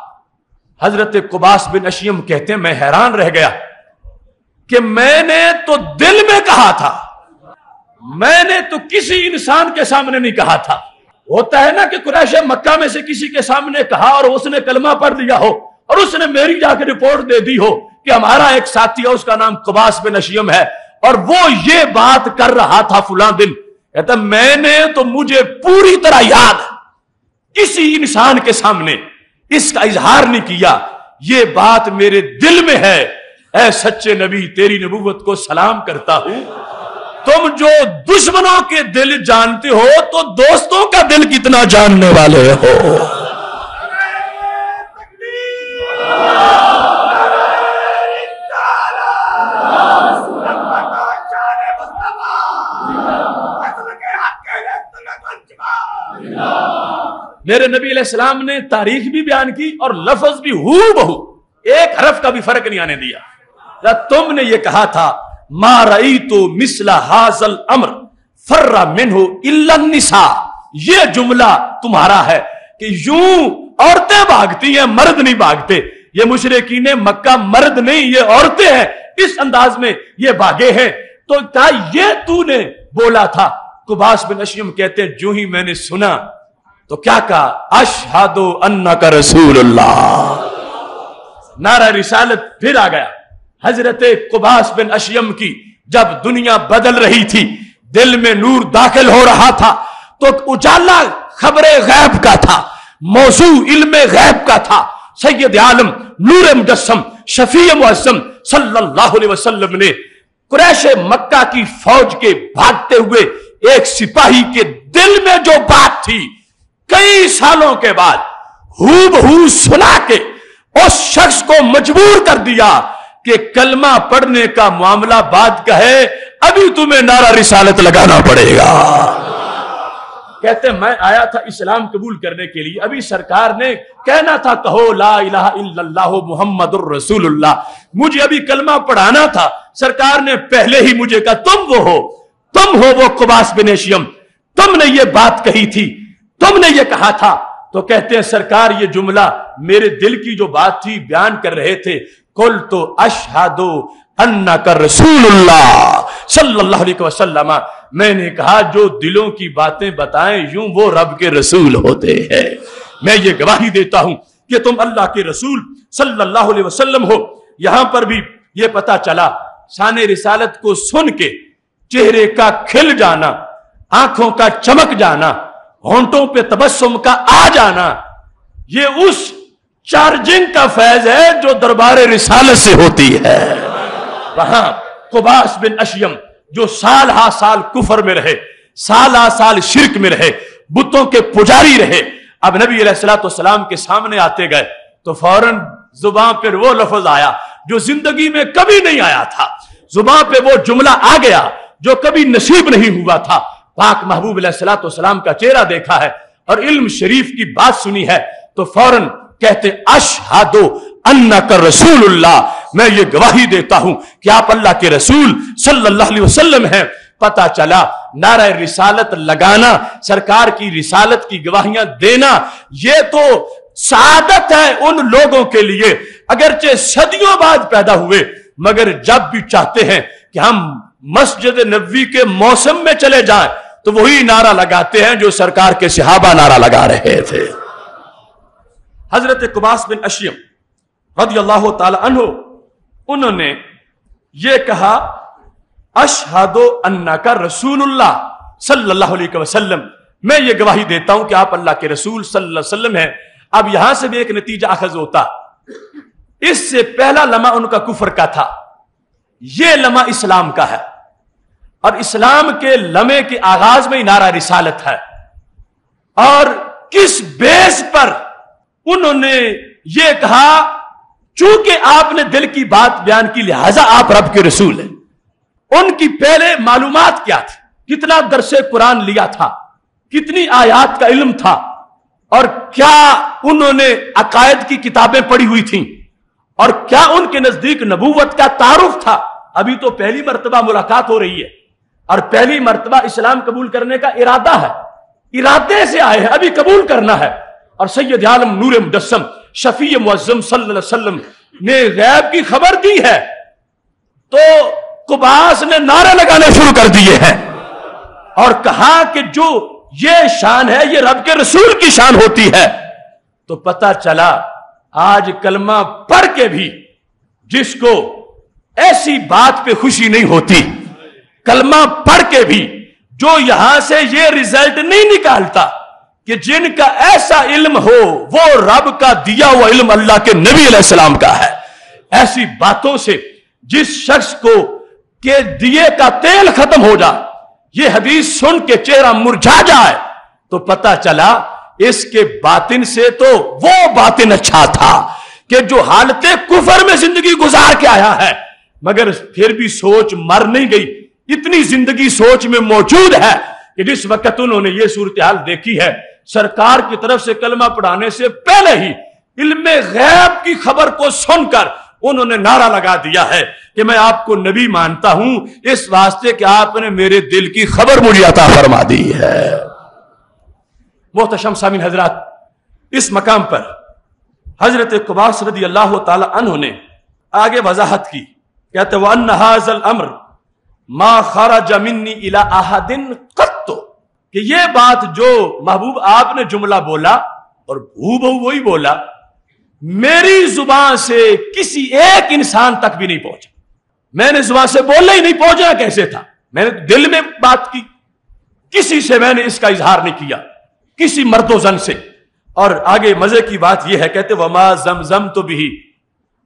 حضرت قباس بن اشیم کہتے ہیں، میں حیران رہ گیا۔ کہ میں نے تو دل میں کہا تھا۔ میں نے تو کسی انسان کے سامنے نہیں کہا تھا۔ ہوتا ہے نا کہ قریش مکہ میں سے کسی کے سامنے کہا اور اس نے کلمہ پڑھ دیا ہو اور اس نے میری جا کے رپورٹ دے دی ہو کہ ہمارا ایک ساتھی ہے، اس کا نام قباس بن نشیم ہے۔ اور وہ یہ بات کر رہا تھا فلاں دن۔ کہتا میں نے تو مجھے پوری طرح یاد کسی انسان کے سامنے اس کا اظہار نہیں کیا۔ یہ بات میرے دل میں ہے۔ اے سچے نبی، تیری نبوت کو سلام کرتا ہوں۔ تم جو دشمنوں کے دل جانتے ہو، تو دوستوں کا دل کتنا جاننے والے ہو۔ میرے نبی علیہ السلام نے تاریخ بھی بیان کی اور لفظ بھی ہو بہو۔ ایک حرف کا بھی فرق نہیں آنے دیا۔ تم نے یہ کہا تھا، ما رئی تو مسلا حاضل امر فرا من ہو یہ جملہ تمہارا ہے کہ یوں عورتیں بھاگتی ہیں، مرد نہیں بھاگتے۔ یہ مشرقین مکہ مرد نہیں، یہ عورتیں ہیں۔ اس انداز میں یہ بھاگے ہیں۔ تو کیا یہ تو نے بولا تھا کباس بن اشیم کہتے ہیں جو ہی میں نے سنا۔ تو کیا کہا؟ اشہد ان کا رسول اللہ۔ نعرہ رسالت پھر آ گیا۔ حضرت کباس بن اشیم کی جب دنیا بدل رہی تھی، دل میں نور داخل ہو رہا تھا، تو اجالا خبر غیب کا تھا، موضوع علم غیب کا تھا۔ سید عالم نور مجسم، شفیع معظم صلی اللہ علیہ وسلم نے قریش مکہ کی فوج کے بھاگتے ہوئے ایک سپاہی کے دل میں جو بات تھی، کئی سالوں کے بعد، ہو بہو سنا کے اس شخص کو مجبور کر دیا۔ کہ کلمہ پڑھنے کا معاملہ بات کا ہے، ابھی تمہیں نعرہ رسالت لگانا پڑے گا۔ کہتے میں آیا تھا اسلام قبول کرنے کے لیے، ابھی سرکار نے کہنا تھا، کہو لا الہ الا اللہ محمد الرسول اللہ۔ مجھے ابھی کلمہ پڑھانا تھا، سرکار نے پہلے ہی مجھے کہا، تم وہ ہو، تم ہو وہ قباس بنیشیم تم نے یہ بات کہی تھی، تم نے یہ کہا تھا۔ تو کہتے ہیں، سرکار، یہ جملہ میرے دل کی جو بات تھی، بیان کر رہے تھے۔ کل تو اشہدو ان کر رسول اللہ صلی اللہ علیہ وسلم۔ میں نے کہا، جو دلوں کی باتیں بتائیں، یوں وہ رب کے رسول ہوتے ہیں۔ میں یہ گواہی دیتا ہوں کہ تم اللہ کے رسول صلی اللہ علیہ وسلم ہو۔ یہاں پر بھی یہ پتا چلا، شان رسالت کو سن کے چہرے کا کھل جانا، آنکھوں کا چمک جانا، ہونٹوں پہ تبسم کا آ جانا، یہ اس چارجنگ کا فیض ہے جو دربار رسالت سے ہوتی ہے۔ وہاں قباس بن اشیم جو سال ہا سال کفر میں رہے، سال ہا سال شرک میں رہے، بتوں کے پجاری رہے، اب نبی علیہ السلام والسلام کے سامنے آتے گئے تو فوراً زبان پر وہ لفظ آیا جو زندگی میں کبھی نہیں آیا تھا۔ زبان پہ وہ جملہ آ گیا جو کبھی نصیب نہیں ہوا تھا۔ پاک محبوب علیہ السلام والسلام کا چہرہ دیکھا ہے اور علم شریف کی بات سنی ہے تو فوراً کہتے اشہدو ان رسول اللہ میں یہ گواہی دیتا ہوں کہ آپ اللہ کے رسول صلی اللہ علیہ وسلم ہیں۔ پتا چلا، نعرہ رسالت لگانا، سرکار کی رسالت کی گواہیاں دینا، یہ تو سعادت ہے ان لوگوں کے لیے۔ اگرچہ صدیوں بعد پیدا ہوئے، مگر جب بھی چاہتے ہیں کہ ہم مسجد نبوی کے موسم میں چلے جائیں، تو وہی نعرہ لگاتے ہیں جو سرکار کے صحابہ نعرہ لگا رہے تھے۔ حضرت قباس بن اشیم رضی اللہ تعالی عنہ، انہوں نے یہ کہا اشہد ان کا رسول اللہ صلی اللہ علیہ وسلم میں یہ گواہی دیتا ہوں کہ آپ اللہ کے رسول صلی اللہ علیہ وسلم ہیں۔ اب یہاں سے بھی ایک نتیجہ اخذ ہوتا۔ اس سے پہلا لمحہ ان کا کفر کا تھا۔ یہ لمحہ اسلام کا ہے۔ اور اسلام کے لمحے کے آغاز میں نعرہ رسالت ہے۔ اور کس بیس پر انہوں نے یہ کہا، چونکہ آپ نے دل کی بات بیان کی، لہذا آپ رب کے رسول ہیں. ان کی پہلے معلومات کیا تھی؟ کتنا درس قرآن لیا تھا؟ کتنی آیات کا علم تھا؟ اور کیا انہوں نے عقائد کی کتابیں پڑھی ہوئی تھیں؟ اور کیا ان کے نزدیک نبوت کا تعارف تھا؟ ابھی تو پہلی مرتبہ ملاقات ہو رہی ہے۔ اور پہلی مرتبہ اسلام قبول کرنے کا ارادہ ہے۔ ارادے سے آئے ہیں، ابھی قبول کرنا ہے۔ اور سید عالم نور مجسم، شفیع معظم صلی اللہ علیہ وسلم نے غیب کی خبر دی ہے۔ تو کباس نے نعرے لگانے شروع کر دیے ہیں۔ اور کہا کہ جو یہ شان ہے، یہ رب کے رسول کی شان ہوتی ہے۔ تو پتا چلا، آج کلمہ پڑھ کے بھی جس کو ایسی بات پہ خوشی نہیں ہوتی، کلمہ پڑھ کے بھی جو یہاں سے یہ ریزلٹ نہیں نکالتا۔ کہ جن کا ایسا علم ہو، وہ رب کا دیا ہوا علم اللہ کے نبی علیہ السلام کا ہے۔ ایسی باتوں سے جس شخص کو کہ دیے کا تیل ختم ہو جائے، یہ حدیث سن کے چہرہ مرجھا جائے، تو پتا چلا اس کے باطن سے تو وہ باطن اچھا تھا کہ جو حالت کفر میں زندگی گزار کے آیا ہے، مگر پھر بھی سوچ مر نہیں گئی۔ اتنی زندگی سوچ میں موجود ہے کہ جس وقت انہوں نے یہ صورتحال دیکھی ہے سرکار کی طرف سے کلمہ پڑھانے سے پہلے ہی علم غیب کی خبر کو سن کر انہوں نے نعرہ لگا دیا ہے کہ میں آپ کو نبی مانتا ہوں۔ اس واسطے کہ آپ نے میرے دل کی خبر مجھے عطا فرما دی ہے۔ محتشم سامین حضرات، اس مقام پر حضرت قباس رضی اللہ تعالی عنہ نے آگے وضاحت کی۔ کہتے وَأَنَّ هَذَا الْأَمْرِ مَا خَرَجَ مِنِّي إِلَىٰ أَحَدٍ کہ یہ بات جو محبوب آپ نے جملہ بولا اور بھو بھو وہی بولا، میری زبان سے کسی ایک انسان تک بھی نہیں پہنچا۔ میں نے زبان سے بولنا ہی نہیں پہنچا کیسے تھا؟ میں نے دل میں بات کی، کسی سے میں نے اس کا اظہار نہیں کیا، کسی مرد و زن سے۔ اور آگے مزے کی بات یہ ہے، کہتے وما زم زم تو بھی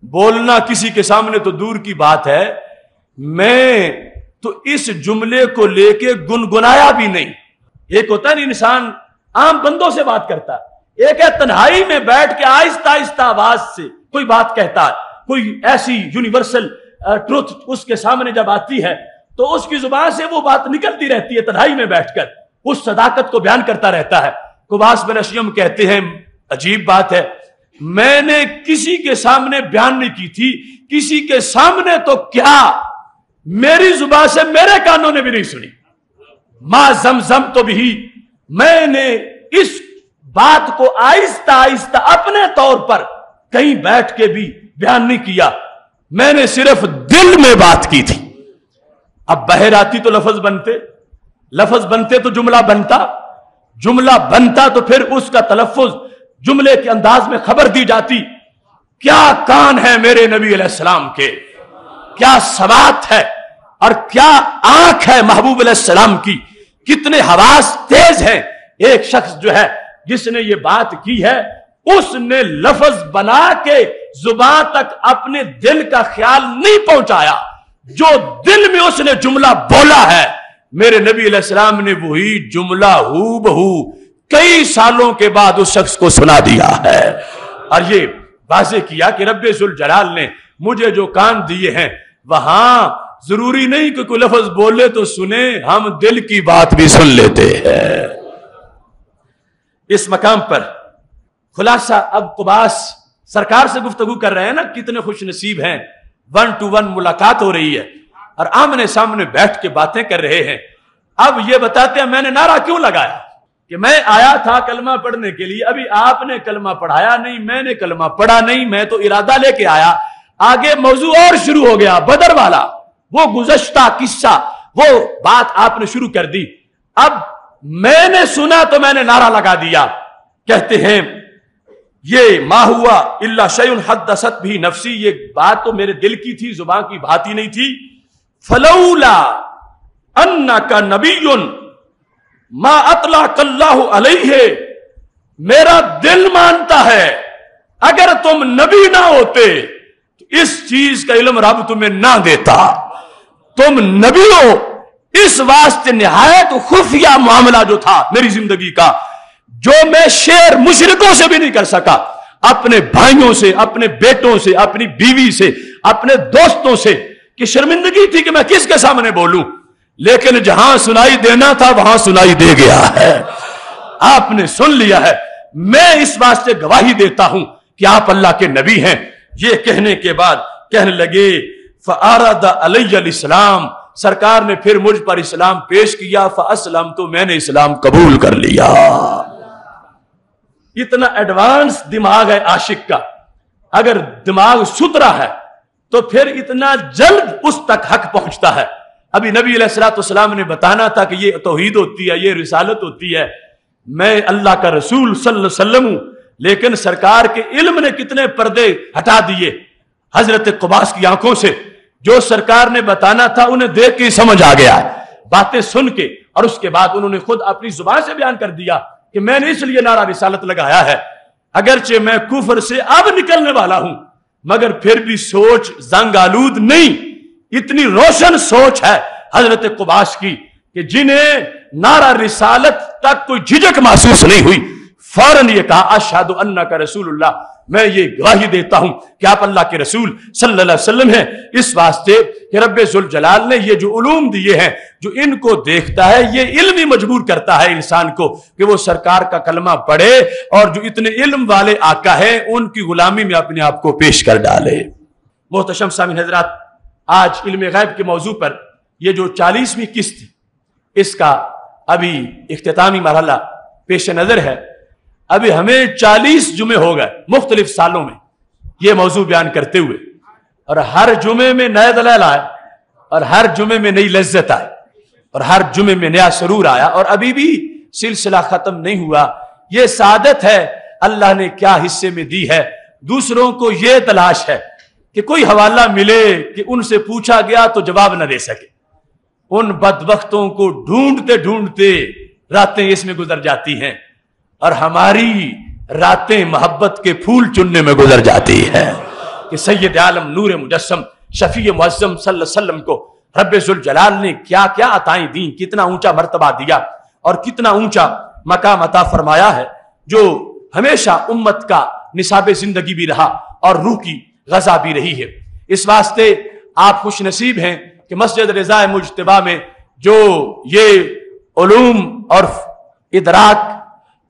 بولنا کسی کے سامنے تو دور کی بات ہے۔ میں تو اس جملے کو لے کے گنگنایا بھی نہیں۔ ایک ہوتا ہے انسان عام بندوں سے بات کرتا ایک ہے تنہائی میں بیٹھ کے آہستہ آہستہ آواز سے کوئی بات کہتا ہے۔ کوئی ایسی یونیورسل ٹروتھ اس کے سامنے جب آتی ہے تو اس کی زبان سے وہ بات نکلتی رہتی ہے تنہائی میں بیٹھ کر۔ اس صداقت کو بیان کرتا رہتا ہے۔ کباس بن اشیم کہتے ہیں، عجیب بات ہے، میں نے کسی کے سامنے بیان نہیں کی تھی، کسی کے سامنے تو کیا؟ میری زبان سے میرے کانوں نے بھی نہیں سنی۔ ماں زم زم تو بھی میں نے اس بات کو آہستہ آہستہ اپنے طور پر کہیں بیٹھ کے بھی بیان نہیں کیا۔ میں نے صرف دل میں بات کی تھی۔ اب بہر آتی تو لفظ بنتے۔ لفظ بنتے تو جملہ بنتا۔ جملہ بنتا تو پھر اس کا تلفظ جملے کے انداز میں خبر دی جاتی۔ کیا کان ہے میرے نبی علیہ السلام کے؟ کیا سوات ہے اور کیا آنکھ ہے محبوب علیہ السلام کی؟ کتنے حواس تیز ہیں۔ ایک شخص جو ہے، جس نے یہ بات کی ہے، اس نے لفظ بنا کے زبان تک اپنے دل کا خیال نہیں پہنچایا۔ جو دل میں اس نے جملہ بولا ہے، میرے نبی علیہ السلام نے وہی جملہ ہو بہو کئی سالوں کے بعد اس شخص کو سنا دیا ہے۔ اور یہ واضح کیا کہ رب ذوالجلال نے مجھے جو کان دیے ہیں، وہاں ضروری نہیں کہ کوئی لفظ بولے تو سنے، ہم دل کی بات بھی سن لیتے ہیں۔ اس مقام پر خلاصہ، اب قباس سرکار سے گفتگو کر رہے ہیں نا، کتنے خوش نصیب ہیں۔ ون ٹو ون ملاقات ہو رہی ہے اور آمنے سامنے بیٹھ کے باتیں کر رہے ہیں۔ اب یہ بتاتے ہیں، میں نے نعرہ کیوں لگایا؟ کہ میں آیا تھا کلمہ پڑھنے کے لیے، ابھی آپ نے کلمہ پڑھایا نہیں، میں نے کلمہ پڑھا نہیں، میں تو ارادہ لے کے آیا۔ آگے موضوع اور شروع ہو گیا، بدر والا۔ وہ گزشتہ قصہ، وہ بات آپ نے شروع کر دی۔ اب میں نے سنا تو میں نے نعرہ لگا دیا۔ کہتے ہیں، یہ ما ہوا اللہ شعی حدثت بھی نفسی یہ بات تو میرے دل کی تھی، زبان کی بات ہی نہیں تھی۔ فلولا ان کا نبی ما اطلاع اللہ علیہ میرا دل مانتا ہے، اگر تم نبی نہ ہوتے تو اس چیز کا علم رب تمہیں نہ دیتا۔ تم نبی ہو۔ اس واسطے نہایت خفیہ معاملہ جو تھا میری زندگی کا، جو میں شیر مشرقوں سے بھی نہیں کر سکا۔ اپنے بھائیوں سے، اپنے بیٹوں سے، اپنی بیوی سے، اپنے دوستوں سے، کہ شرمندگی تھی کہ میں کس کے سامنے بولوں۔ لیکن جہاں سنائی دینا تھا، وہاں سنائی دے گیا ہے۔ آپ نے سن لیا ہے۔ میں اس واسطے گواہی دیتا ہوں کہ آپ اللہ کے نبی ہیں۔ یہ کہنے کے بعد کہنے لگے فعارد علیہ السلام سرکار نے پھر مجھ پر اسلام پیش کیا فاسلم تو میں نے اسلام قبول کر لیا۔ اتنا ایڈوانس دماغ ہے عاشق کا۔ اگر دماغ سترا ہے، تو پھر اتنا جلد اس تک حق پہنچتا ہے۔ ابھی نبی علیہ السلاۃ والسلام نے بتانا تھا کہ یہ توحید ہوتی ہے، یہ رسالت ہوتی ہے۔ میں اللہ کا رسول صلی اللہ علیہ وسلم ہوں، لیکن سرکار کے علم نے کتنے پردے ہٹا دیے۔ حضرت قباس کی آنکھوں سے۔ جو سرکار نے بتانا تھا انہیں دیکھ کے سمجھ آ گیا ہے۔ باتیں سن کے اور اس کے بعد انہوں نے خود اپنی زبان سے بیان کر دیا کہ میں نے اس لیے نعرہ رسالت لگایا ہے۔ اگرچہ میں کفر سے اب نکلنے والا ہوں، مگر پھر بھی سوچ زنگ آلود نہیں۔ اتنی روشن سوچ ہے حضرت قباش کی کہ جنہیں نعرہ رسالت تک کوئی جھجک محسوس نہیں ہوئی۔ فوراً یہ کہا اشہد اللہ کا رسول اللہ. میں یہ گواہی دیتا ہوں کہ آپ اللہ کے رسول صلی اللہ علیہ وسلم ہیں۔ اس واسطے کہ رب ذوالجلال نے یہ جو علوم دیے ہیں، جو ان کو دیکھتا ہے، یہ علم ہی مجبور کرتا ہے انسان کو کہ وہ سرکار کا کلمہ پڑھے اور جو اتنے علم والے آقا ہیں، ان کی غلامی میں اپنے آپ کو پیش کر ڈالے۔ محتشم سامن حضرات، آج علم غیب کے موضوع پر یہ جو چالیسویں قسط، اس کا ابھی اختتامی مرحلہ پیش نظر ہے۔ ابھی ہمیں چالیس جمعے ہو گئے مختلف سالوں میں یہ موضوع بیان کرتے ہوئے اور ہر جمعے میں نئے دلائل آئے اور ہر جمعے میں نئی لذت آئے اور ہر جمعے میں نیا سرور آیا اور ابھی بھی سلسلہ ختم نہیں ہوا۔ یہ سعادت ہے، اللہ نے کیا حصے میں دی ہے۔ دوسروں کو یہ تلاش ہے کہ کوئی حوالہ ملے کہ ان سے پوچھا گیا تو جواب نہ دے سکے۔ ان بدبختوں کو ڈھونڈتے ڈھونڈتے راتیں اس میں گزر جاتی ہیں۔ اور ہماری راتیں محبت کے پھول چننے میں گزر جاتی ہے کہ سید عالم نور مجسم، شفیع معظم صلی اللہ علیہ وسلم کو رب ذوالجلال نے کیا کیا عطائیں دیں، کتنا اونچا مرتبہ دیا اور کتنا اونچا مقام عطا فرمایا ہے، جو ہمیشہ امت کا نصاب زندگی بھی رہا اور روح کی غذا بھی رہی ہے۔ اس واسطے آپ خوش نصیب ہیں کہ مسجد رضا مجتبہ میں جو یہ علوم اور ادراک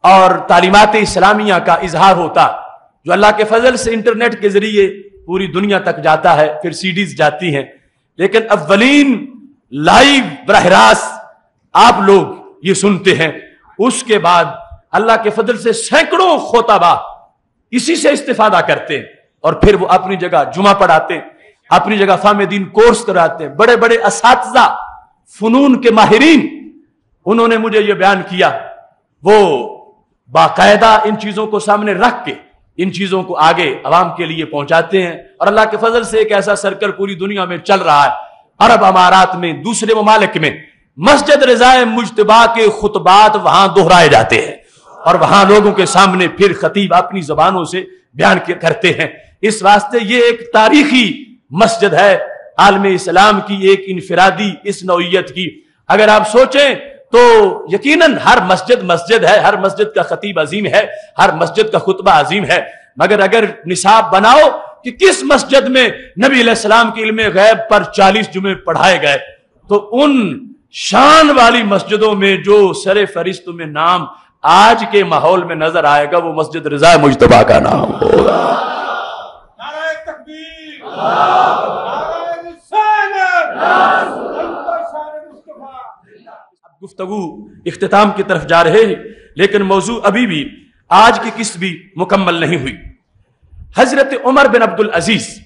اور تعلیمات اسلامیہ کا اظہار ہوتا جو اللہ کے فضل سے انٹرنیٹ کے ذریعے پوری دنیا تک جاتا ہے، پھر سیڈیز جاتی ہیں۔ لیکن اولین لائیو براہ راست آپ لوگ یہ سنتے ہیں۔ اس کے بعد اللہ کے فضل سے سینکڑوں خوتابہ اسی سے استفادہ کرتے ہیں اور پھر وہ اپنی جگہ جمعہ پڑھاتے ہیں، اپنی جگہ فام دین کورس کراتے ہیں۔ بڑے بڑے اساتذہ فنون کے ماہرین، انہوں نے مجھے یہ بیان کیا۔ وہ باقاعدہ ان چیزوں کو سامنے رکھ کے ان چیزوں کو آگے عوام کے لیے پہنچاتے ہیں اور اللہ کے فضل سے ایک ایسا سرکل پوری دنیا میں چل رہا ہے۔ عرب امارات میں، دوسرے ممالک میں مسجد رضا مجتبہ کے خطبات وہاں دہرائے جاتے ہیں اور وہاں لوگوں کے سامنے پھر خطیب اپنی زبانوں سے بیان کرتے ہیں۔ اس واسطے یہ ایک تاریخی مسجد ہے، عالم اسلام کی ایک انفرادی اس نوعیت کی۔ اگر آپ سوچیں تو یقیناً ہر مسجد مسجد ہے، ہر مسجد کا خطیب عظیم ہے، ہر مسجد کا خطبہ عظیم ہے۔ مگر اگر نصاب بناؤ کہ کس مسجد میں نبی علیہ السلام کے علم غیب پر چالیس جمعے پڑھائے گئے، تو ان شان والی مسجدوں میں جو سر فرست میں نام آج کے ماحول میں نظر آئے گا، وہ مسجد رضا مجتبہ کا نام ہوگا۔ گفتگو اختتام کی طرف جا رہے ہیں، لیکن موضوع ابھی بھی، آج کی قسط بھی مکمل نہیں ہوئی۔ حضرت عمر بن عبد العزیز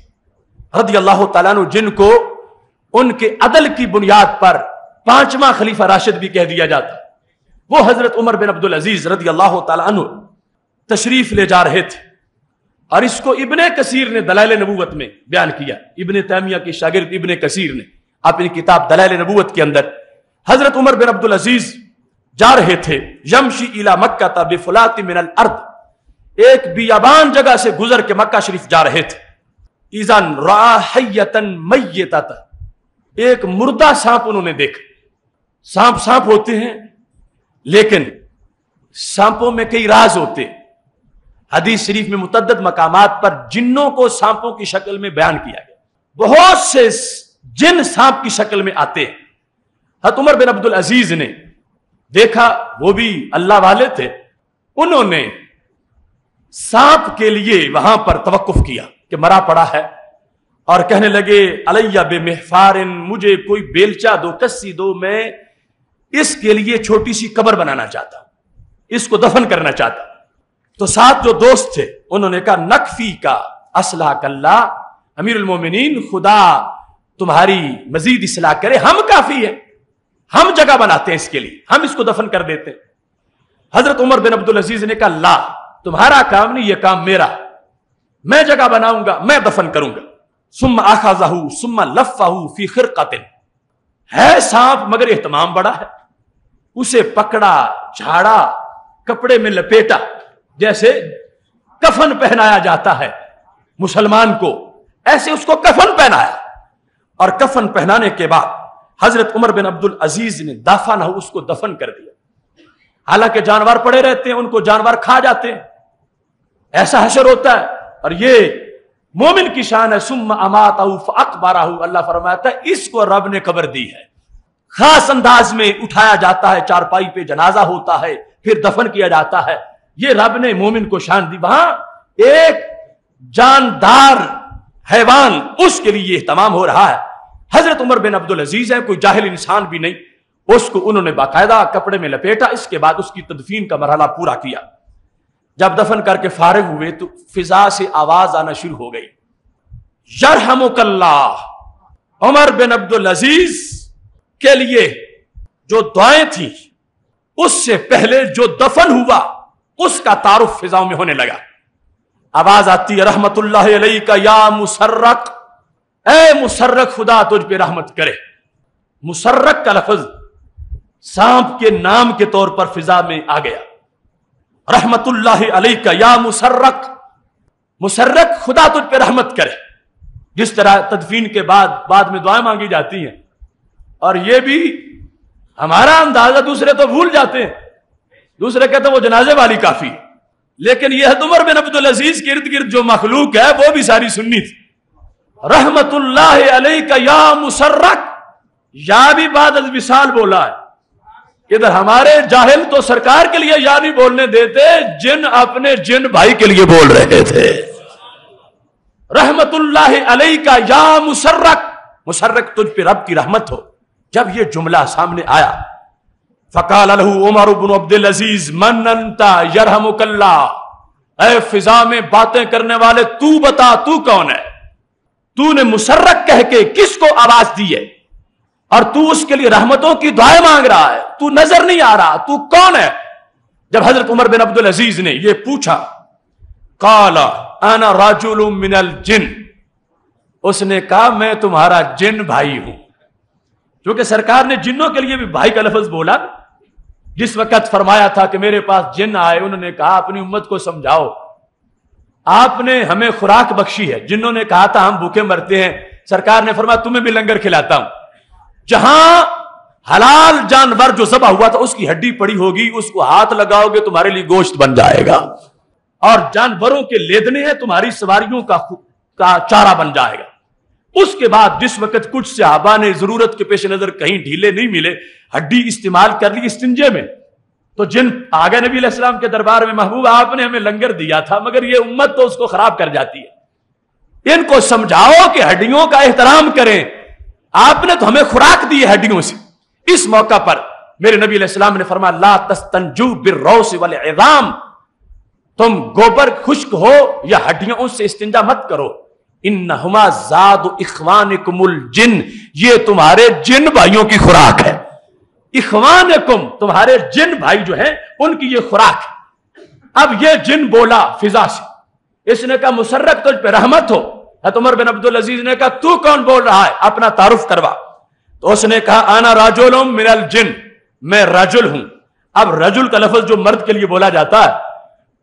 رضی اللہ تعالیٰ عنہ، جن کو ان کے عدل کی بنیاد پر پانچواں خلیفہ راشد بھی کہہ دیا جاتا، وہ حضرت عمر بن عبد العزیز رضی اللہ تعالیٰ عنہ تشریف لے جا رہے تھے۔ اور اس کو ابن کثیر نے دلائل نبوت میں بیان کیا۔ ابن تیمیہ کی شاگرد ابن کثیر نے اپنی کتاب دلائل نبوت کے اندر حضرت عمر بن عبد العزیز جا رہے تھے، یمشی الا مکہ تا بفلات من الارض۔ ایک بیابان جگہ سے گزر کے مکہ شریف جا رہے تھے۔ ایزان راحیتن میتتا ایک مردہ سانپ انہوں نے دیکھا۔ سانپ سانپ ہوتے ہیں، لیکن سانپوں میں کئی راز ہوتے ہیں۔ حدیث شریف میں متعدد مقامات پر جنوں کو سانپوں کی شکل میں بیان کیا گیا۔ بہت سے جن سانپ کی شکل میں آتے ہیں۔ حت عمر بن عبد العزیز نے دیکھا، وہ بھی اللہ والے تھے، انہوں نے سانپ کے لیے وہاں پر توقف کیا کہ مرا پڑا ہے اور کہنے لگے، علیہ بے محفارن مجھے کوئی بیلچا دو، کسی دو، میں اس کے لیے چھوٹی سی قبر بنانا چاہتا، اس کو دفن کرنا چاہتا۔ تو ساتھ جو دوست تھے، انہوں نے کہا، نقفی کا اسلح کلّہ امیر المومنین، خدا تمہاری مزید اصلاح کرے، ہم کافی ہے ہم جگہ بناتے ہیں اس کے لیے، ہم اس کو دفن کر دیتے ہیں۔ حضرت عمر بن عبد العزیز نے کہا، لا، تمہارا کام نہیں، یہ کام میرا۔ میں جگہ بناؤں گا، میں دفن کروں گا۔ سم آخا سما لفا فی خرقاتن ہے سانپ، مگر اہتمام بڑا ہے۔ اسے پکڑا، جھاڑا، کپڑے میں لپیٹا، جیسے کفن پہنایا جاتا ہے مسلمان کو، ایسے اس کو کفن پہنایا۔ اور کفن پہنانے کے بعد حضرت عمر بن عبد العزیز نے دافا نہ اس کو دفن کر دیا۔ حالانکہ جانور پڑے رہتے ہیں، ان کو جانور کھا جاتے ہیں۔ ایسا حشر ہوتا ہے۔ اور یہ مومن کی شان ہے سم امات اکبارہ اللہ فرماتا ہے، اس کو رب نے قبر دی ہے۔ خاص انداز میں اٹھایا جاتا ہے، چارپائی پہ جنازہ ہوتا ہے، پھر دفن کیا جاتا ہے۔ یہ رب نے مومن کو شان دی۔ وہاں ایک جاندار حیوان اس کے لیے اہتمام ہو رہا ہے۔ حضرت عمر بن عبد العزیز ہے، کوئی جاہل انسان بھی نہیں۔ اس کو انہوں نے باقاعدہ کپڑے میں لپیٹا، اس کے بعد اس کی تدفین کا مرحلہ پورا کیا۔ جب دفن کر کے فارغ ہوئے تو فضا سے آواز آنا شروع ہو گئی۔ یرحمک اللہ۔ عمر بن عبد العزیز کے لیے جو دعائیں تھیں، اس سے پہلے جو دفن ہوا، اس کا تعارف فضاؤں میں ہونے لگا۔ آواز آتی ہے، رحمت اللہ علیہ کا یا مسرک اے مسرک خدا تجھ پہ رحمت کرے۔ مسرک کا لفظ سانپ کے نام کے طور پر فضا میں آ گیا۔ رحمت اللہ علیہ کا یا مسرک مسرک خدا تجھ پہ رحمت کرے۔ جس طرح تدفین کے بعد بعد میں دعائیں مانگی جاتی ہیں۔ اور یہ بھی ہمارا اندازہ دوسرے تو بھول جاتے ہیں۔ دوسرے کہتے ہیں وہ جنازے والی کافی لیکن یہ عمر بن عبد العزیز کے ارد گرد جو مخلوق ہے، وہ بھی ساری سنی تھی۔ رحمت اللہ علیہ کا یا مسرک۔ یا بھی بعد وصال بولا ہے۔ ادھر ہمارے جاہل تو سرکار کے لیے یا نہیں بولنے دیتے، جن اپنے جن بھائی کے لیے بول رہے تھے۔ رحمت اللہ علیہ کا یا مسرک۔ مسرک تجھ پہ رب کی رحمت ہو۔ جب یہ جملہ سامنے آیا، فقال الح عمر بن عبد العزیز، من انتا یرحمک اللہ؟ اے فضا میں باتیں کرنے والے، تو بتا تو کون ہے؟ تو نے مسرک کہہ کے کس کو آواز دی ہے؟ اور تو اس کے لیے رحمتوں کی دعائیں مانگ رہا ہے۔ تو نظر نہیں آ رہا۔ تو کون ہے؟ جب حضرت عمر بن عبد العزیز نے یہ پوچھا کالا انا راجل من الجن۔ اس نے کہا، میں تمہارا جن بھائی ہوں۔ کیونکہ سرکار نے جنوں کے لیے بھی بھائی کا لفظ بولا، جس وقت فرمایا تھا کہ میرے پاس جن آئے، انہوں نے کہا، اپنی امت کو سمجھاؤ۔ آپ نے ہمیں خوراک بخشی ہے۔ جنہوں نے کہا تھا ہم بھوکے مرتے ہیں، سرکار نے فرمایا، تمہیں بھی لنگر کھلاتا ہوں۔ جہاں حلال جانور جو ذبح ہوا تھا، اس کی ہڈی پڑی ہوگی، اس کو ہاتھ لگاؤ گے، تمہارے لیے گوشت بن جائے گا۔ اور جانوروں کے لیدنے ہیں، تمہاری سواریوں کا کا چارہ بن جائے گا۔ اس کے بعد جس وقت کچھ صحابہ نے ضرورت کے پیش نظر کہیں ڈھیلے نہیں ملے، ہڈی استعمال کر لی استنجے میں۔ تو جن آگے نبی علیہ السلام کے دربار میں محبوب آپ نے ہمیں لنگر دیا تھا، مگر یہ امت تو اس کو خراب کر جاتی ہے۔ ان کو سمجھاؤ کہ ہڈیوں کا احترام کریں۔ آپ نے تو ہمیں خوراک دی ہے ہڈیوں سے۔ اس موقع پر میرے نبی علیہ السلام نے فرمایا، لا تستنجو بالروس والعظام۔ تم گوبر خشک ہو یا ہڈیوں سے استنجا مت کرو۔ انہما زاد اخوانکم الجن۔ یہ تمہارے جن بھائیوں کی خوراک ہے۔ اخوانکم، تمہارے جن بھائی جو ہیں، ان کی یہ خوراک ہے۔ اب یہ جن بولا فضا سے۔ اس نے کہا، مسرت تجھ پہ رحمت ہو۔ عمر بن عبد العزیز نے کہا، تو کون بول رہا ہے؟ اپنا تعارف کروا۔ تو اس نے کہا، آنا راجولم من الجن۔ میں رجل ہوں۔ اب رجل کا لفظ جو مرد کے لیے بولا جاتا ہے،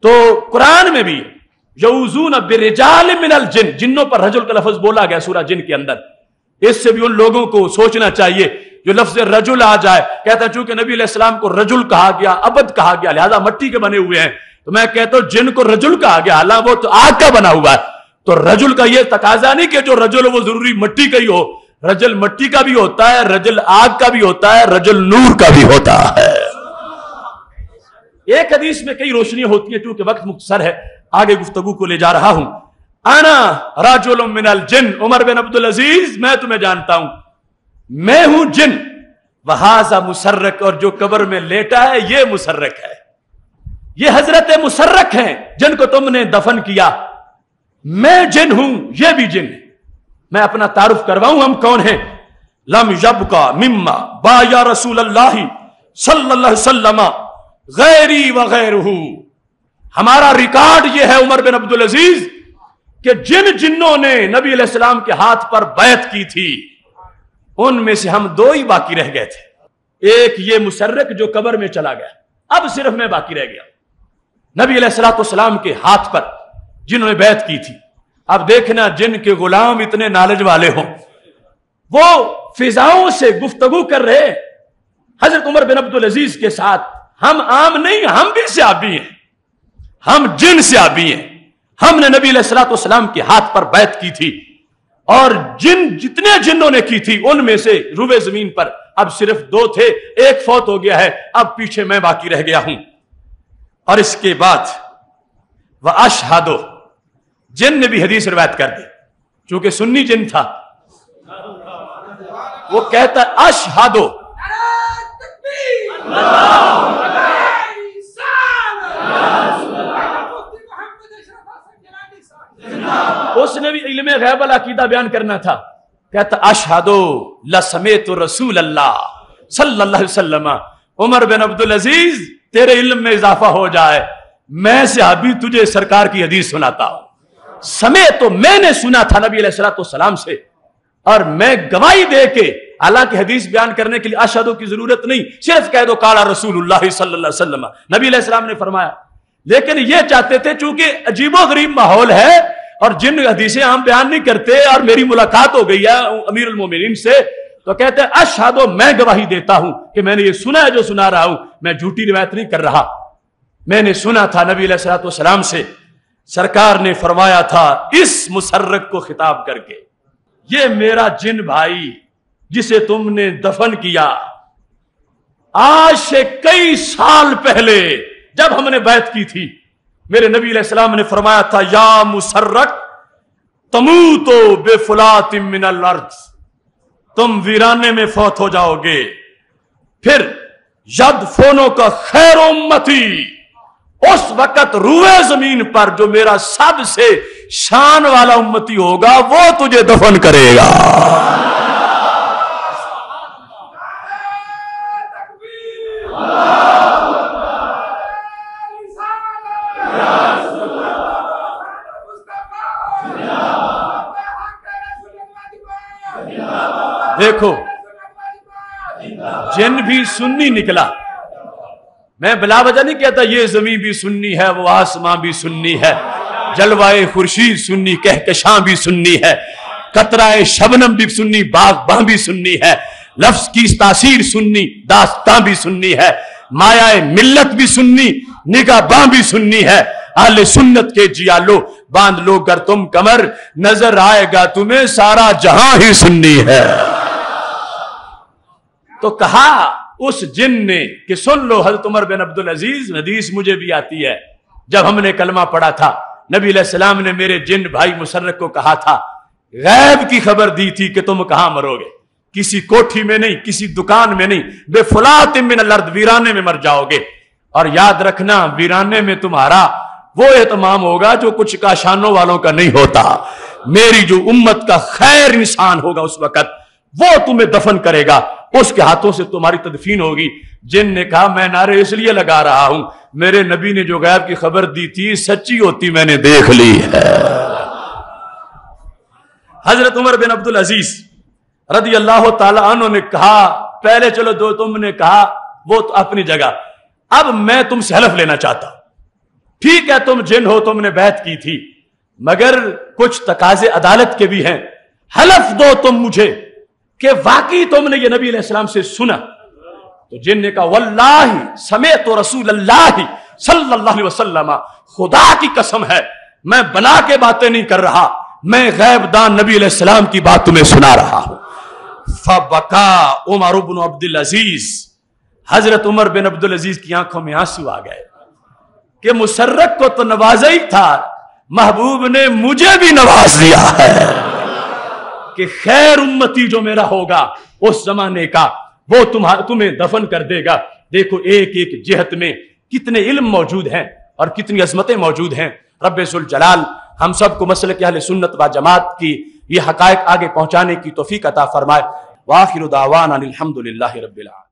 تو قرآن میں بھی یوزون برجال من الجن۔ جنوں پر رجل کا لفظ بولا گیا سورہ جن کے اندر۔ اس سے بھی ان لوگوں کو سوچنا چاہیے جو لفظ رجل آ جائے، کہتا ہے چونکہ نبی علیہ السلام کو رجل کہا گیا، ابد کہا گیا، لہذا مٹی کے بنے ہوئے ہیں۔ تو میں کہتا ہوں جن کو رجل کہا گیا، حالانکہ وہ تو آگ کا بنا ہوا ہے۔ تو رجل کا یہ تقاضا نہیں کہ جو رجل وہ ضروری مٹی کا ہی ہو۔ رجل مٹی کا بھی ہوتا ہے، رجل آگ کا بھی ہوتا ہے، رجل نور کا بھی ہوتا ہے۔ ایک حدیث میں کئی روشنیاں ہوتی ہیں کیونکہ وقت مختصر ہے، آگے گفتگو کو لے جا رہا ہوں۔ آنا راجول من الجن، عمر بن عبد العزیز میں تمہیں جانتا ہوں۔ میں ہوں جن وہذا مسرک اور جو قبر میں لیٹا ہے، یہ مسرک ہے۔ یہ حضرت مسرک ہیں، جن کو تم نے دفن کیا۔ میں جن ہوں، یہ بھی جن۔ میں اپنا تعارف کرواؤں، ہم کون ہیں؟ لم یب کا مما با یا رسول اللہ صلی اللہ علیہ وسلم، غیری وغیر ہمارا ریکارڈ یہ ہے عمر بن عبد العزیز کہ جن جنوں نے نبی علیہ السلام کے ہاتھ پر بیعت کی تھی ان میں سے ہم دو ہی باقی رہ گئے تھے۔ ایک یہ مسرک جو قبر میں چلا گیا۔ اب صرف میں باقی رہ گیا۔ نبی علیہ السلام السلام کے ہاتھ پر جنہوں نے بیعت کی تھی۔ اب دیکھنا جن کے غلام اتنے نالج والے ہوں۔ وہ فضاؤں سے گفتگو کر رہے۔ حضرت عمر بن عبد العزیز کے ساتھ ہم عام نہیں، ہم بھی سیابی ہیں۔ ہم جن سیابی ہیں۔ ہم نے نبی علیہ السلاۃ والسلام کے ہاتھ پر بیعت کی تھی۔ اور جن جتنے جنوں نے کی تھی ان میں سے روبے زمین پر اب صرف دو تھے، ایک فوت ہو گیا ہے، اب پیچھے میں باقی رہ گیا ہوں۔ اور اس کے بعد وہ اشہادو جن نے بھی حدیث روایت کر دی، چونکہ سنی جن تھا۔ وہ کہتا اشہادو نے بھی علم غیب العقیدہ بیان کرنا تھا۔ کہتا، اشہدو لسمیت رسول اللہ صلی اللہ علیہ وسلم۔ عمر بن عبدالعزیز، تیرے علم میں اضافہ ہو جائے۔ میں سے ابھی تجھے سرکار کی حدیث سناتا ہوں۔ سمے تو میں نے سنا تھا نبی علیہ السلام والسلام سے۔ اور میں گواہی دے کے اللہ کی حدیث بیان کرنے کے لیے اشہدوں کی ضرورت نہیں، صرف کہہ دو کالا رسول اللہ صلی اللہ علیہ وسلم۔ نبی علیہ السلام نے فرمایا، لیکن یہ چاہتے تھے چونکہ عجیب و غریب ماحول ہے اور جن حدیثیں ہم بیان نہیں کرتے اور میری ملاقات ہو گئی ہے امیر المومنین سے، تو کہتے ہیں اشہدو میں گواہی دیتا ہوں کہ میں نے یہ سنا ہے جو سنا رہا ہوں، میں جھوٹی روایت نہیں کر رہا۔ میں نے سنا تھا نبی علیہ السلام والسلام سے، سرکار نے فرمایا تھا، اس مسرک کو خطاب کر کے، یہ میرا جن بھائی جسے تم نے دفن کیا، آج سے کئی سال پہلے جب ہم نے بیعت کی تھی میرے نبی علیہ السلام نے فرمایا تھا، یا مسرک تمو تو بے فلات من الارض۔ تم ویرانے میں فوت ہو جاؤ گے۔ پھر ید فونوں کا خیر امتی، اس وقت روئے زمین پر جو میرا سب سے شان والا امتی ہوگا، وہ تجھے دفن کرے گا۔ دیکھو، جن بھی سنی نکلا۔ میں بلا وجہ نہیں کہتا یہ زمین بھی سننی ہے، وہ آسمان بھی سننی ہے۔ جلوائے خورشید سننی کہکشاں بھی سننی ہے۔ قطرائے شبنم بھی سننی باغ باں بھی سننی ہے۔ لفظ کی تاثیر سننی داستان بھی سننی ہے۔ مایا ملت بھی سننی نگاہ باں بھی سننی ہے۔ اہل سنت کے جیالو، باندھ لو گر تم کمر، نظر آئے گا تمہیں سارا جہاں ہی سننی ہے۔ تو کہا اس جن نے کہ سن لو حضرت عمر بن عبدالعزیز، حدیث مجھے بھی آتی ہے۔ جب ہم نے کلمہ پڑھا تھا، نبی علیہ السلام نے میرے جن بھائی مسرک کو کہا تھا، غیب کی خبر دی تھی کہ تم کہاں مرو گے۔ کسی کوٹھی میں نہیں، کسی دکان میں نہیں، بے فلات من الارض، ویرانے میں مر جاؤ گے۔ اور یاد رکھنا، ویرانے میں تمہارا وہ اہتمام ہوگا جو کچھ کاشانوں والوں کا نہیں ہوتا۔ میری جو امت کا خیر انسان ہوگا اس وقت، وہ تمہیں دفن کرے گا۔ اس کے ہاتھوں سے تمہاری تدفین ہوگی۔ جن نے کہا، میں نعرے اس لیے لگا رہا ہوں، میرے نبی نے جو غیب کی خبر دی تھی، سچی ہوتی میں نے دیکھ لی ہے۔ حضرت عمر بن عبد العزیز رضی اللہ تعالی عنہ نے کہا، پہلے چلو دو تم نے کہا، وہ تو اپنی جگہ۔ اب میں تم سے حلف لینا چاہتا ہوں۔ ٹھیک ہے، تم جن ہو، تم نے بیعت کی تھی، مگر کچھ تقاضے عدالت کے بھی ہیں۔ حلف دو تم مجھے۔ کہ واقعی تم نے یہ نبی علیہ السلام سے سنا۔ تو جن نے کہا واللہ سمیت رسول اللہ صلی اللہ علیہ وسلم، خدا کی قسم ہے، میں بنا کے باتیں نہیں کر رہا، میں غیب دان نبی علیہ السلام کی بات تمہیں سنا رہا ہوں۔ فبکا عمر بن عبد العزیز حضرت عمر بن عبد العزیز کی آنکھوں میں آنسو آ گئے کہ مسرک کو تو نوازا ہی تھا، محبوب نے مجھے بھی نواز دیا ہے۔ کہ خیر امتی جو میرا ہوگا، اس زمانے کا وہ تمہیں دفن کر دے گا۔ دیکھو ایک ایک جہت میں کتنے علم موجود ہیں اور کتنی عظمتیں موجود ہیں۔ رب الجلال ہم سب کو مسئلہ کے اہل سنت و جماعت کی یہ حقائق آگے پہنچانے کی توفیق عطا فرمائے۔ واخر دعوانا الحمد للہ رب العالمین۔